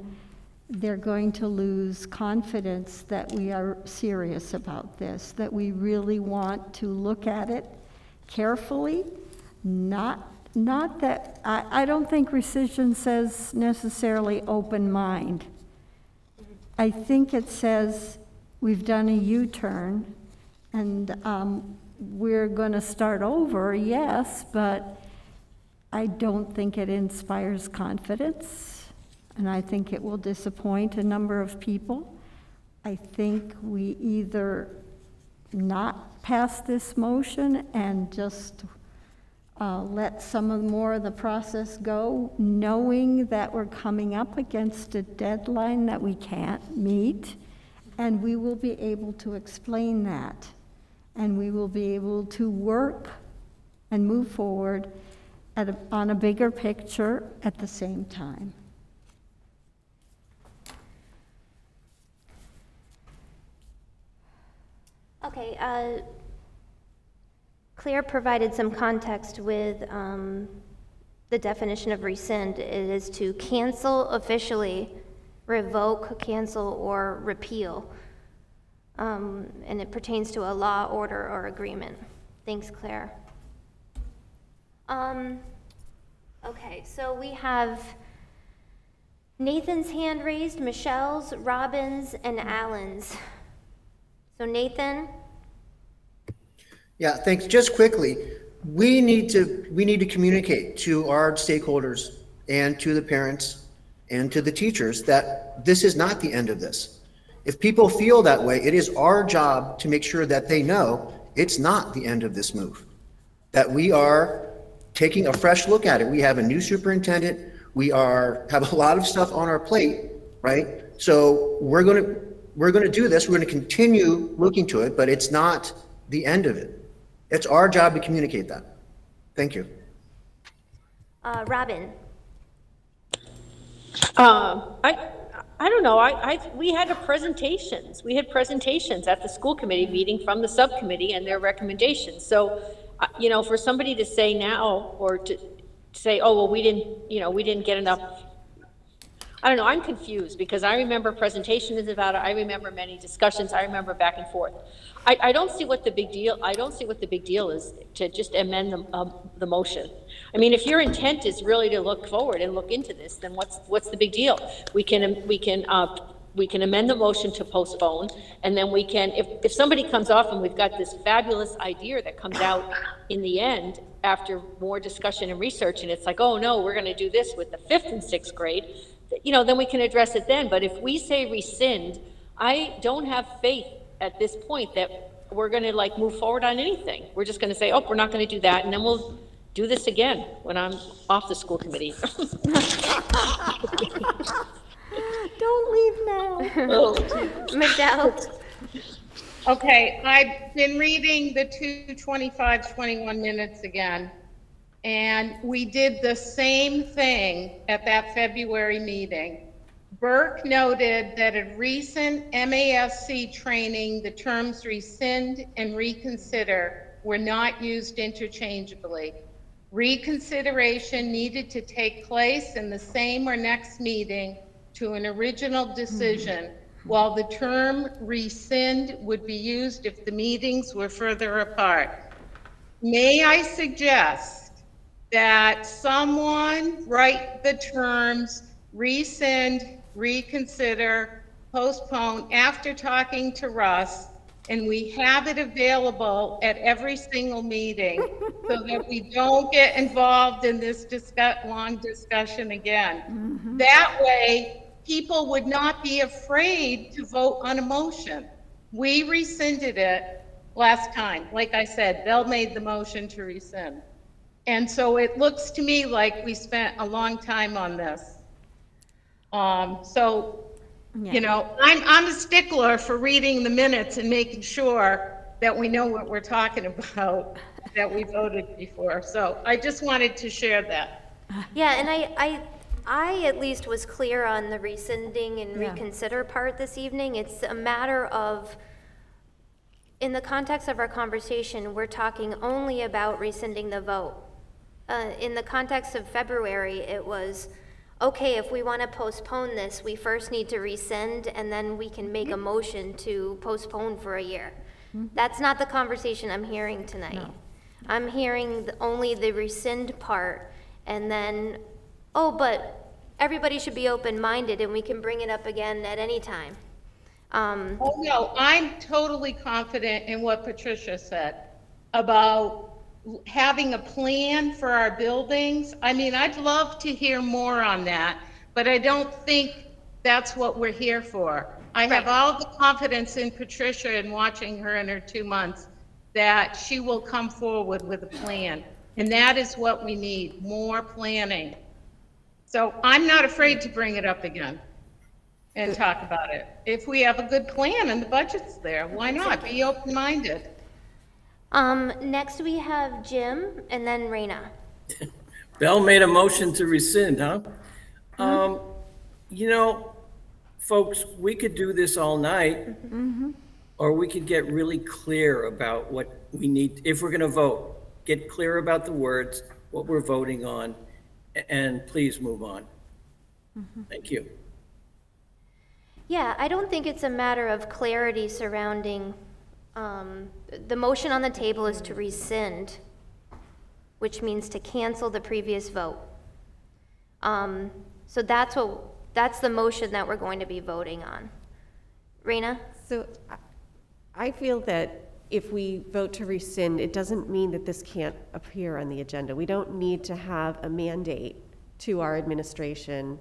they're going to lose confidence that we are serious about this, that we really want to look at it carefully, not, not that, I, I don't think rescission says necessarily open mind. I think it says we've done a U-turn and um, we're going to start over, yes, but I don't think it inspires confidence, and I think it will disappoint a number of people. I think we either not pass this motion and just uh, let some of more of the process go, knowing that we're coming up against a deadline that we can't meet, and we will be able to explain that, and we will be able to work and move forward at a, on a bigger picture at the same time. Okay, uh, Claire provided some context with um, the definition of rescind. It is to cancel officially, revoke, cancel, or repeal. Um, And it pertains to a law, order, or agreement. Thanks, Claire. Um, Okay, so we have Nathan's hand raised, Michelle's, Robin's, and Allen's. So Nathan? Yeah, thanks. Just quickly, we need to, we need to communicate to our stakeholders and to the parents and to the teachers that this is not the end of this. If people feel that way, it is our job to make sure that they know it's not the end of this move. That we are taking a fresh look at it. We have a new superintendent. We are, have a lot of stuff on our plate, right? So we're going to, we're going to do this. We're going to continue looking to it, but it's not the end of it. It's our job to communicate that. Thank you. Uh, Robin? Um, I, I don't know, I, I, we had a presentations, we had presentations at the school committee meeting from the subcommittee and their recommendations. So, uh, you know, for somebody to say now, or to say, oh, well, we didn't, you know, we didn't get enough, I don't know, I'm confused, because I remember presentations about it, I remember many discussions, I remember back and forth. I, I don't see what the big deal, I don't see what the big deal is to just amend the, um, the motion. I mean, if your intent is really to look forward and look into this, then what's, what's the big deal? We can, we can, uh, we can amend the motion to postpone, and then we can, if, if somebody comes off and we've got this fabulous idea that comes out in the end, after more discussion and research, and it's like, oh, no, we're gonna do this with the fifth and sixth grade, you know, then we can address it then, but if we say rescind, I don't have faith at this point that we're gonna like move forward on anything. We're just gonna say, oh, we're not gonna do that, and then we'll do this again when I'm off the school committee. Don't leave now. Oh. Michelle? Okay, I've been reading the two twenty-five, twenty-one minutes again. And we did the same thing at that February meeting. Burke noted that at recent MASC training, the terms rescind and reconsider were not used interchangeably. Reconsideration needed to take place in the same or next meeting to an original decision, while the term rescind would be used if the meetings were further apart. May I suggest that someone write the terms rescind, reconsider, postpone after talking to Russ and we have it available at every single meeting so that we don't get involved in this discuss, long discussion again. Mm-hmm. That way, people would not be afraid to vote on a motion. We rescinded it last time. Like I said, Bill made the motion to rescind. And so it looks to me like we spent a long time on this. Um, so, you know, I'm, I'm a stickler for reading the minutes and making sure that we know what we're talking about, that we voted before. So I just wanted to share that. Yeah, and I, I, I at least was clear on the rescinding and Yeah. reconsider part this evening. It's a matter of, in the context of our conversation, we're talking only about rescinding the vote. Uh, in the context of February, it was, okay, if we want to postpone this, we first need to rescind, and then we can make a motion to postpone for a year. That's not the conversation I'm hearing tonight. I'm hearing the- only the rescind part, and then, oh, but everybody should be open-minded, and we can bring it up again at any time. Um, Oh, no, I'm totally confident in what Patricia said about having a plan for our buildings. I mean, I'd love to hear more on that, but I don't think that's what we're here for. I have Right. all the confidence in Patricia and watching her in her two months that she will come forward with a plan. And that is what we need, more planning. So I'm not afraid to bring it up again and talk about it. If we have a good plan and the budget's there, why not? Be open-minded. Um, next we have Jim, and then Raina. Bell made a motion to rescind, huh? Um, you know, folks, we could do this all night. Or we could get really clear about what we need, if we're gonna vote, get clear about the words, what we're voting on, a- and please move on. Thank you. Yeah, I don't think it's a matter of clarity surrounding, um, the motion on the table is to rescind, which means to cancel the previous vote. Um, so that's what, that's the motion that we're going to be voting on. Raina? So I feel that if we vote to rescind, it doesn't mean that this can't appear on the agenda. We don't need to have a mandate to our administration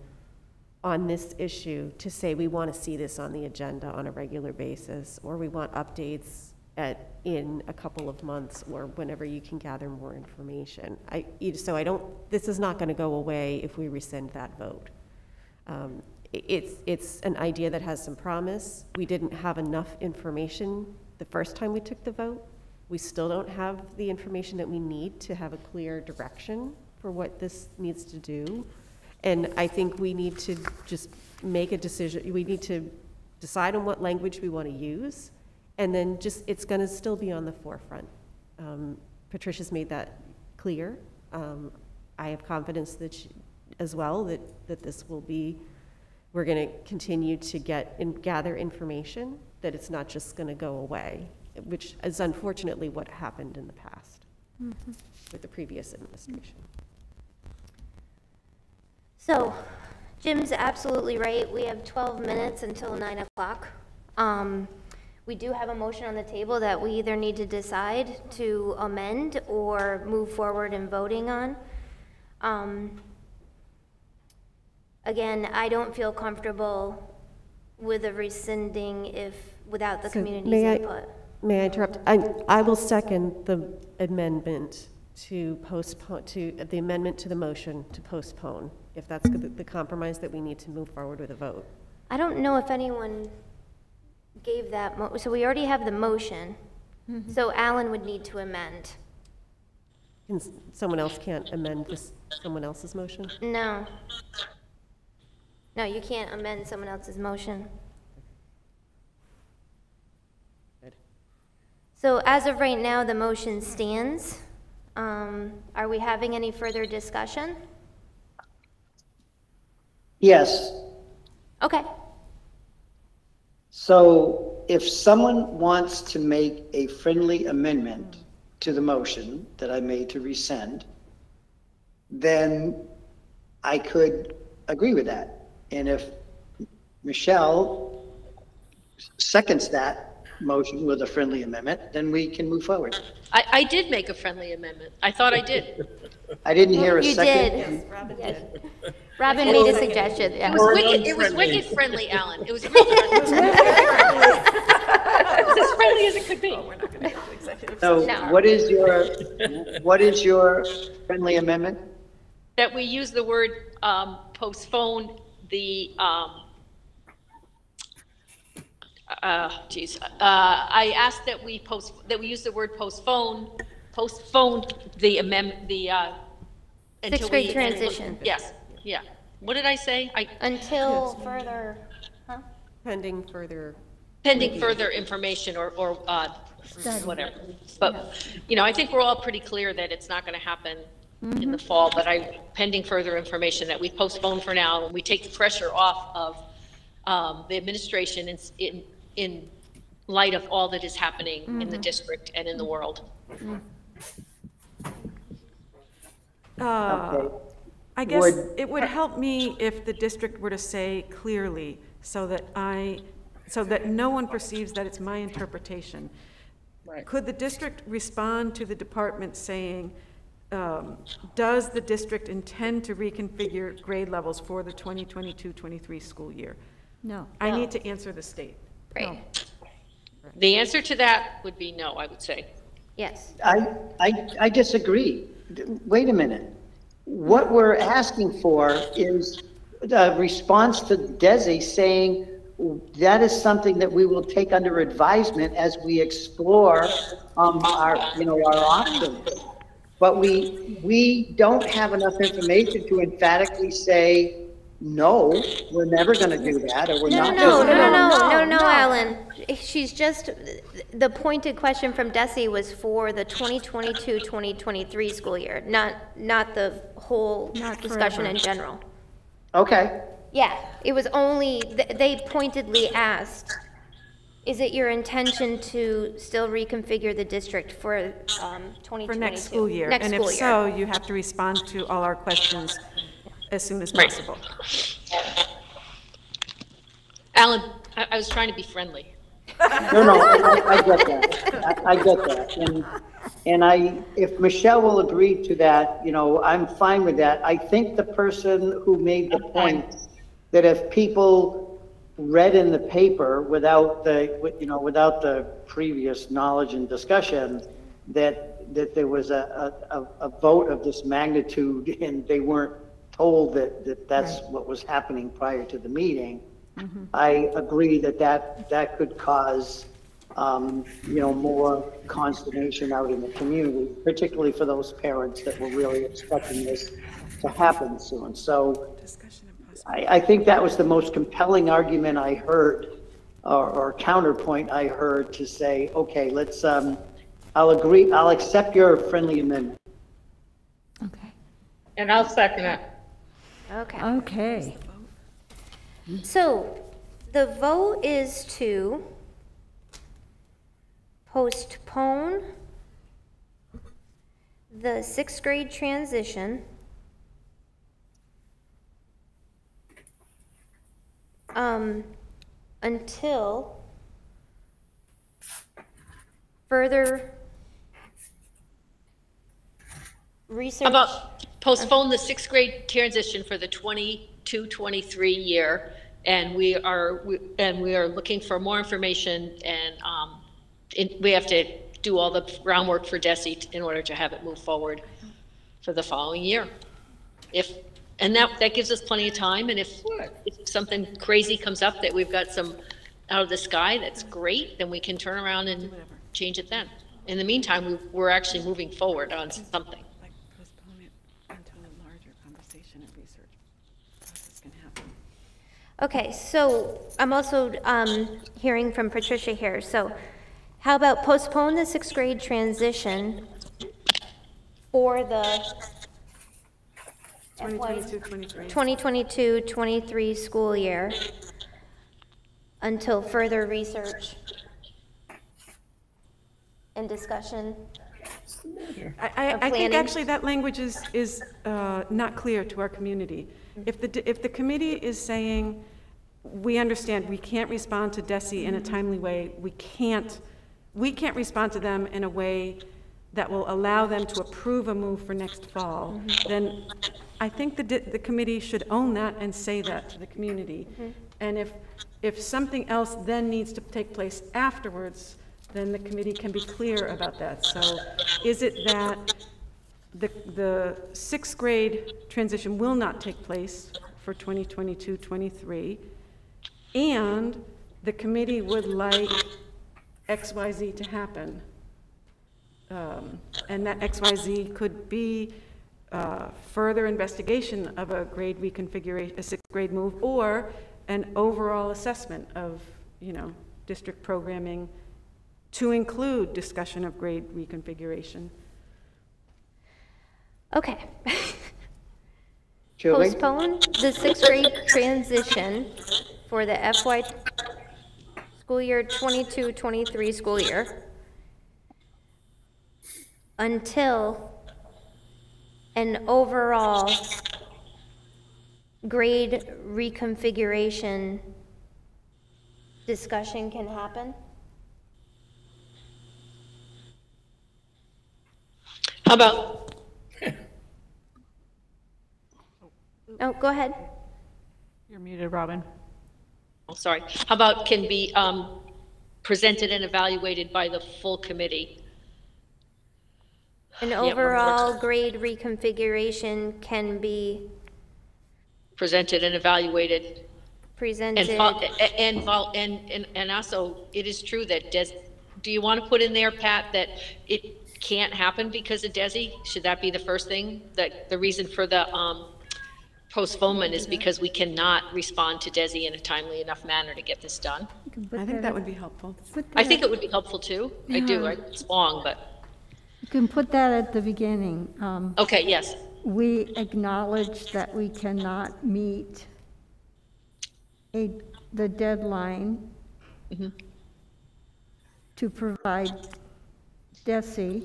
on this issue to say we want to see this on the agenda on a regular basis, or we want updates at, in a couple of months, or whenever you can gather more information. I, so I don't, this is not going to go away if we rescind that vote. Um, It's, it's an idea that has some promise. We didn't have enough information the first time we took the vote. We still don't have the information that we need to have a clear direction for what this needs to do. And I think we need to just make a decision, we need to decide on what language we want to use, and then just, it's going to still be on the forefront. Um, Patricia's made that clear. Um, I have confidence that, she- as well, that, that this will be, we're going to continue to get and gather information, that it's not just going to go away, which is unfortunately what happened in the past with the previous administration. So, Jim's absolutely right. We have 12 minutes until 9 o'clock. Um, We do have a motion on the table that we either need to decide to amend or move forward in voting on. Um, Again, I don't feel comfortable with a rescinding if, without the So community's may I- input. May I interrupt? I, I will second the amendment to postpone, to, the amendment to the motion to postpone, if that's the the compromise that we need to move forward with a vote. I don't know if anyone gave that, mo- so we already have the motion. So Alan would need to amend. Can s- Someone else can't amend this, someone else's motion? No. No, you can't amend someone else's motion. Good. So as of right now, the motion stands. Um, Are we having any further discussion? Yes, Okay, so if someone wants to make a friendly amendment to the motion that I made to rescind, then I could agree with that. And if Michelle seconds that, motion with a friendly amendment, then we can move forward. I, I did make a friendly amendment. I thought I did. I didn't hear a You second. did. Yes. Robin made a suggestion, It was wicked, it was wicked friendly, Alan. It was really friendly. It was as friendly as it could be. So No. what is your, what is your friendly amendment? That we use the word um, postpone the, um, uh, geez, uh, I asked that we post, that we use the word postpone, postpone the amendment, the, uh, until Sixth grade we- transition. Yes, yeah. What did I say? I, Until further, huh? Pending further, pending further information or, or, uh, whatever. But, you know, I think we're all pretty clear that it's not gonna happen in the fall, but I, pending further information that we postpone for now, and we take the pressure off of, um, the administration in, in, in light of all that is happening in the district and in the world. Uh, Okay. I guess Would- it would help me if the district were to say clearly, so that I, so that no one perceives that it's my interpretation. Could the district respond to the department saying, um, does the district intend to reconfigure grade levels for the 2022-23 school year? No. I need to answer the state. Right, The answer to that would be no, I would say. yes. I, I, I disagree. Wait a minute. What we're asking for is a response to DESE saying that is something that we will take under advisement as we explore, um, our, you know, our options. But we, we don't have enough information to emphatically say, no, we're never gonna do that, or we're No, not. no, no, no, no, no, no, no, Alan. She's just, the pointed question from DESE was for the 2022, 2023 school year, not, not the whole Not discussion forever. in general. Okay, Yeah, it was only, they pointedly asked, is it your intention to still reconfigure the district for um, 2022? For next school year. Next And school if year. so, you have to respond to all our questions as soon as Right. possible. Alan, I, I was trying to be friendly. No, no, I, I get that. I, I get that. And, and I, if Michelle will agree to that, you know, I'm fine with that. I think the person who made the point that if people read in the paper without the, you know, without the previous knowledge and discussion, that, that there was a, a, a- a vote of this magnitude and they weren't told that, that that's what was happening prior to the meeting, I agree that that, that could cause, um, you know, more consternation out in the community, particularly for those parents that were really expecting this to happen soon. So I, I think that was the most compelling argument I heard, or, or counterpoint I heard to say, okay, let's, um, I'll agree, I'll accept your friendly amendment. Okay. And I'll second it. Okay. Okay. So the vote is to postpone the sixth grade transition um, until further research. About postpone the sixth grade transition for the 22, 23 year? And we are, we- and we are looking for more information and um, it- we have to do all the groundwork for DESE t- in order to have it move forward for the following year. If, and that, that gives us plenty of time and if, if something crazy comes up that we've got some out of the sky, that's great, then we can turn around and change it then. In the meantime, we, we're actually moving forward on something. Like postpone it until a larger conversation and research process can happen. Okay, so I'm also um, hearing from Patricia here. So how about postpone the sixth grade transition for the 2022, 23. school year until further research and discussion? I, I, I think actually that language is, is uh, not clear to our community. If the, if the committee is saying, we understand we can't respond to DESE in a timely way. We can't, we can't respond to them in a way that will allow them to approve a move for next fall, mm-hmm. then I think the, the committee should own that and say that to the community. Mm-hmm. And if, if something else then needs to take place afterwards, then the committee can be clear about that. So is it that the, the sixth grade transition will not take place for 2022, 23, and the committee would like XYZ to happen? Um, And that XYZ could be uh, further investigation of a grade reconfiguration, a sixth grade move, or an overall assessment of, you know, district programming to include discussion of grade reconfiguration. Okay. Postpone the sixth grade transition for the FY school year 22, 23 school year until an overall grade reconfiguration discussion can happen? How about, Oh, go ahead. You're muted, Robin. Oh, sorry, how about can be um, presented and evaluated by the full committee? An overall grade reconfiguration can be Presented and evaluated presented. and, and, and, and also, it is true that Des, do you want to put in there, Pat, that it can't happen because of DESE? Should that be the first thing? That the reason for the, um, postponement is because we cannot respond to DESE in a timely enough manner to get this done? You can put I think that would be helpful. I think it would be helpful too. I do. I- It's long, but, You can put that at the beginning. Um, okay, yes. We acknowledge that we cannot meet a, the deadline to provide DESE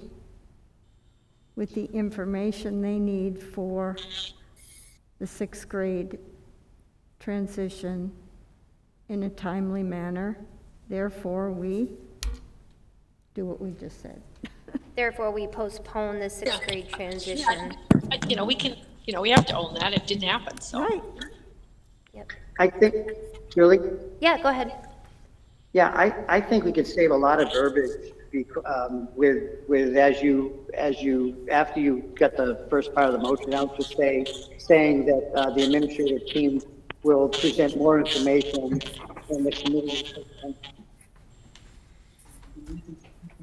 with the information they need for the sixth grade transition in a timely manner. Therefore, we do what we just said. Therefore, we postpone the sixth grade transition. I- You know, we can, you know, we have to own that. It didn't happen, so. Right. Yep. I think, Julie? Yeah, go ahead. Yeah, I, I think we could save a lot of verbiage bec- um, with, with, as you, as you, after you get the first part of the motion out, just say, saying that uh, the administrative team will present more information and the committee.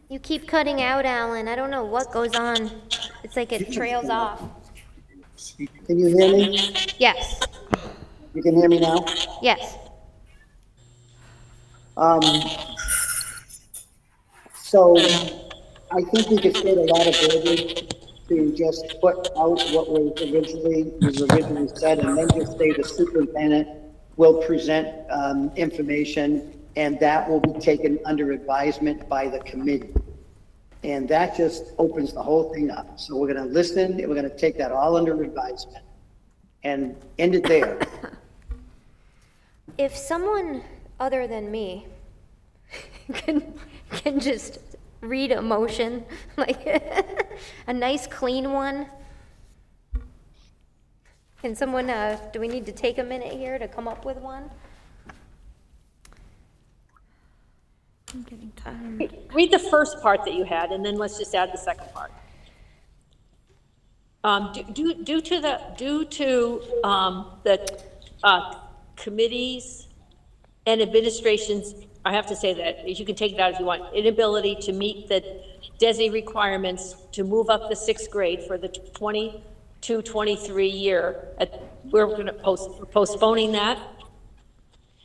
You keep cutting out, Alan. I don't know what goes on. It's like it trails off. Can you hear me? Yes, You can hear me now? yes. Um, so I think we could save a lot of verbiage to just put out what was originally, was originally said, and then just say the superintendent will present, um, information, and that will be taken under advisement by the committee. And that just opens the whole thing up. So we're gonna listen, and we're gonna take that all under advisement and end it there. If someone other than me can, can just read a motion, like a nice clean one. Can someone, uh, do we need to take a minute here to come up with one? I'm getting tired. Read the first part that you had, and then let's just add the second part. Um, due- due, due to the, due to, um, the, uh, committees and administrations, I have to say that, you can take it out if you want, inability to meet the DESE requirements to move up the sixth grade for the 22, 23 year, at, we're gonna post, we're postponing that?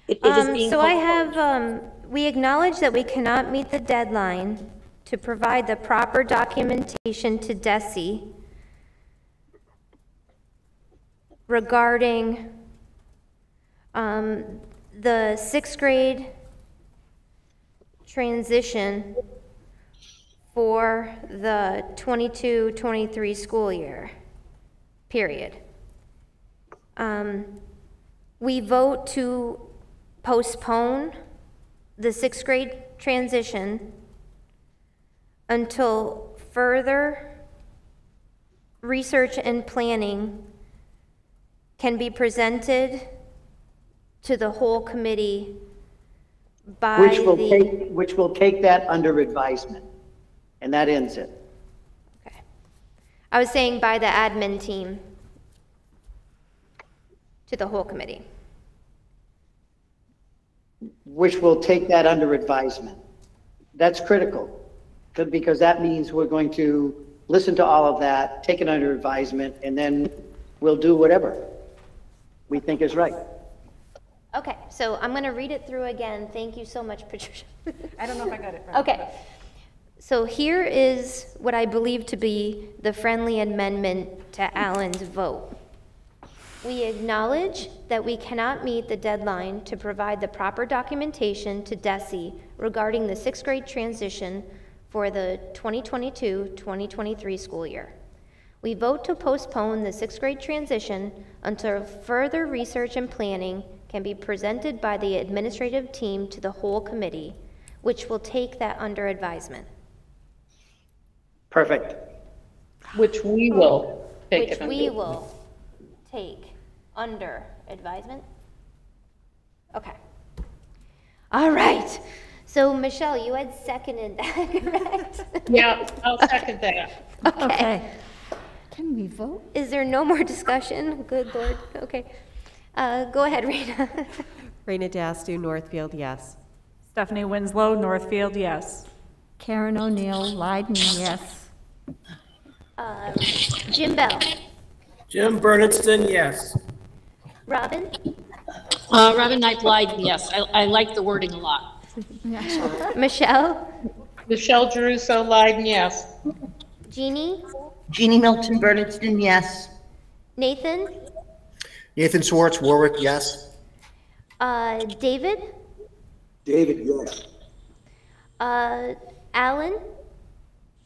It it is Um, being so I have, um, we acknowledge that we cannot meet the deadline to provide the proper documentation to DESE regarding, um, the sixth grade transition for the 22-23 school year, period. Um, we vote to postpone the sixth grade transition until further research and planning can be presented to the whole committee by Which will the, take, which will take that under advisement. And that ends it. Okay. I was saying by the admin team to the whole committee. Which will take that under advisement. That's critical. 'cause- Because that means we're going to listen to all of that, take it under advisement, and then we'll do whatever we think is right. Okay, so I'm going to read it through again. Thank you so much, Patricia. I don't know if I got it right. Okay. So here is what I believe to be the friendly amendment to Alan's vote. We acknowledge that we cannot meet the deadline to provide the proper documentation to DESE regarding the sixth grade transition for the 2022-2023 school year. We vote to postpone the sixth grade transition until further research and planning can be presented by the administrative team to the whole committee, which will take that under advisement. Perfect. Which we will take Which we under. will take under advisement? Okay. All right. So Michelle, you had seconded that, correct? Yeah, I'll second that. Okay. Can we vote? Is there no more discussion? Good Lord. Okay. Uh, go ahead, Rita. Rena Dastu, Northfield, yes. Stephanie Winslow, Northfield, yes. Karen O'Neill, Leyden, yes. Uh, Jim Bell. Jim Bernardston, yes. Robin? Uh, Robin Knight Blyden, yes. I, I like the wording a lot. Michelle? Michelle Jeruso Leyden, yes. Jeannie? Jeannie Milton Bernardston, yes. Nathan? Nathan Schwartz, Warwick, yes. Uh, David? David, yes. Uh, Alan?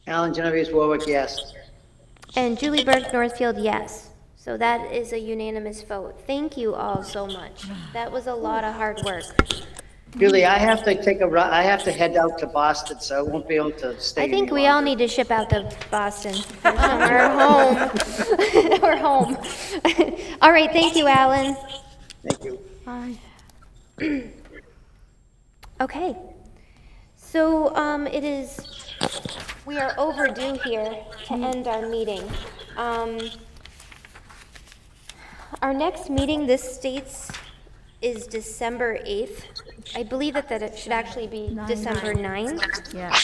Alan Genovese Warwick, yes. And Julie Burke Northfield, yes. So that is a unanimous vote. Thank you all so much. That was a lot of hard work. Julie, I have to take a, ru- I have to head out to Boston, so I won't be able to stay. I think any we all need to ship out to Boston or somewhere home. Or home. All right, thank you, Alan. Thank you. Bye. Okay. So, um, it is, we are overdue here to end our meeting. Um, our next meeting, this states, is December 8th. I believe that, that it should actually be December 9th. Yeah,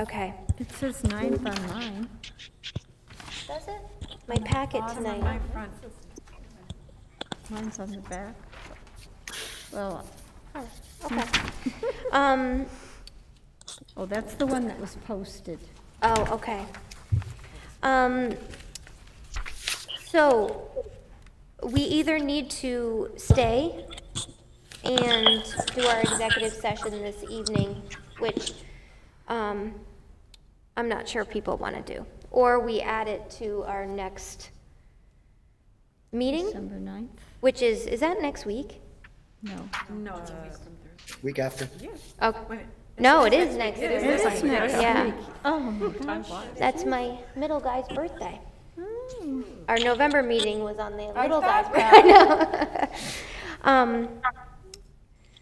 Okay. it says ninth on mine. Does it? My packet tonight. Mine's on the back. Well, Okay. Um, oh, that's the one that was posted. Oh, okay. Um, so, we either need to stay and do our executive session this evening, which, um, I'm not sure people want to do, or we add it to our next meeting, December 9th? which is, is that next week? No. No, it's a week from Thursday. Week after. Oh, Wait, no, it is next It is next week. Yeah, Oh, my gosh. that's my middle guy's birthday. Our November meeting was on the little guy's birthday. I know. Um,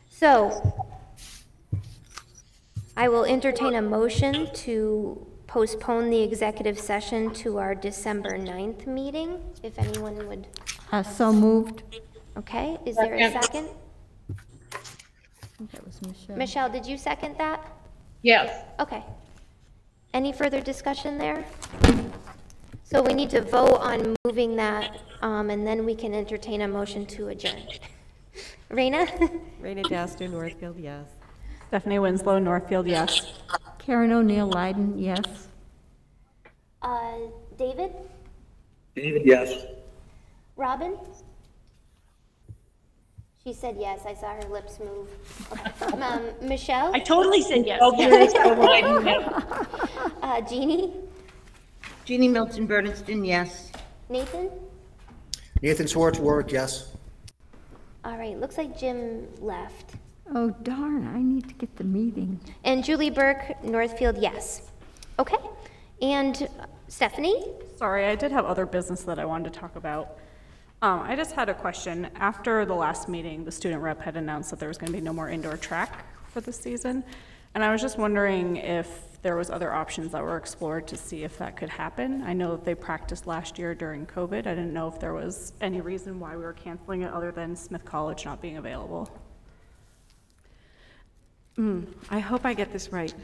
so, I will entertain a motion to postpone the executive session to our December 9th meeting, if anyone would, Uh, so moved. okay? Is there a Second. second? I think that was Michelle. Michelle, did you second that? Yes. Okay. Any further discussion there? So we need to vote on moving that, um, and then we can entertain a motion to adjourn. Raina? Rena Dastu, Northfield, yes. Stephanie Winslow, Northfield, yes. Karen O'Neill, Leyden, yes. Uh, David? David, yes. Robin? She said yes, I saw her lips move. Um, Michelle? I totally said yes. Michelle Jeruso Leyden, yes. Uh, Jeannie? Jeannie Milton Bernardston, yes. Nathan? Nathan Schwartz, Warwick, yes. All right, looks like Jim left. Oh darn, I need to get the meeting. And Julie Burke, Northfield, yes. Okay. And uh, Stephanie? Sorry, I did have other business that I wanted to talk about. Um, I just had a question. After the last meeting, the student rep had announced that there was going to be no more indoor track for this season. And I was just wondering if there was other options that were explored to see if that could happen. I know that they practiced last year during COVID. I didn't know if there was any reason why we were canceling it other than Smith College not being available. Mm, I hope I get this right.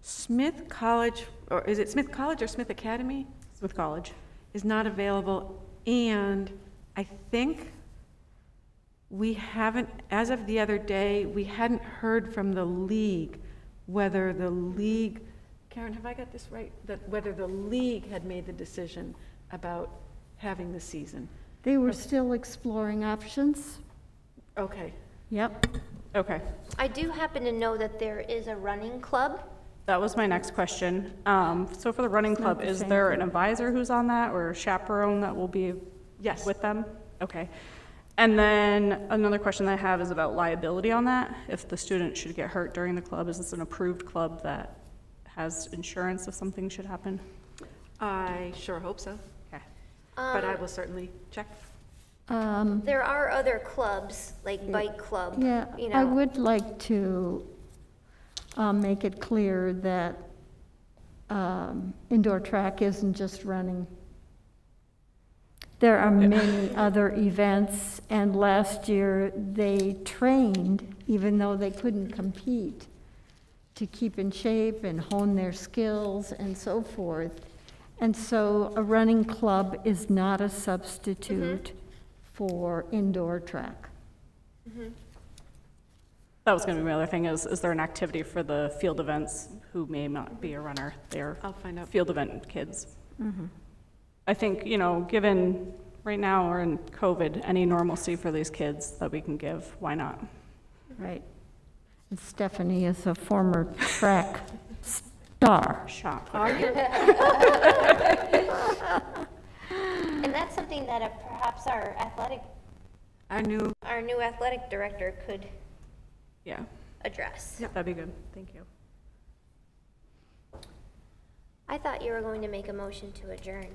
Smith College, or is it Smith College or Smith Academy? Smith College. Is not available, and I think we haven't, as of the other day, we hadn't heard from the league whether the league, Karen, have I got this right? That whether the league had made the decision about having the season. They were still exploring options. Okay. Yep. Okay. I do happen to know that there is a running club. That was my next question. Um, so for the running It's club, the is there an advisor who's on that or a chaperone that will be Yes. with them? Okay. And then another question I have is about liability on that. If the student should get hurt during the club, is this an approved club that has insurance if something should happen? I sure hope so, Okay. but I Um, will certainly check. Um, There are other clubs, like bike club, Yeah, you know. I would like to um, make it clear that um, indoor track isn't just running. There are many other events, and last year they trained, even though they couldn't compete, to keep in shape and hone their skills and so forth. And so a running club is not a substitute mm-hmm. for indoor track. Mm-hmm. That was going to be my other thing is, is there an activity for the field events who may not be a runner? They're I'll find out. field event kids. Mm-hmm. I think, you know, given right now we're in COVID, any normalcy for these kids that we can give, why not? Right. And Stephanie is a former track star. Shock. And that's something that uh, perhaps our athletic, I knew, our new athletic director could Yeah, address. that'd be good. Thank you. I thought you were going to make a motion to adjourn.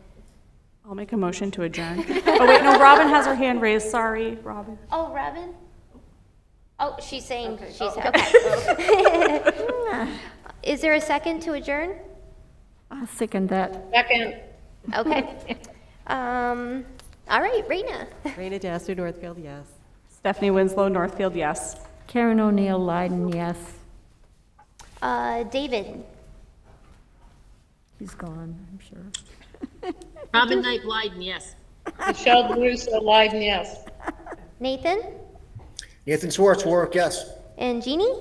I'll make a motion to adjourn. Oh, wait, no, Robin has her hand raised. Sorry, Robin. Oh, Robin? Oh, she's saying, she's, okay. Is there a second to adjourn? I'll second that. Second, Okay. Um, all right, Rena. Raina Dasser, Northfield, yes. Stephanie Winslow, Northfield, yes. Karen O'Neill Leyden, yes. Uh, David. He's gone, I'm sure. Robin Knight Leyden, yes. Michelle Caruso Leyden, yes. Nathan? Nathan Swartz, Warwick, yes. And Jeannie?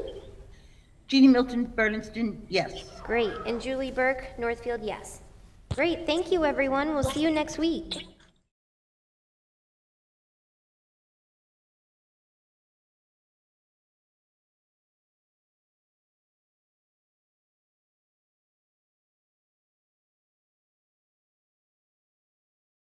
Jeannie Milton, Bernardston, yes. Great. And Julie Burke, Northfield, yes. Great. Thank you, everyone. We'll see you next week.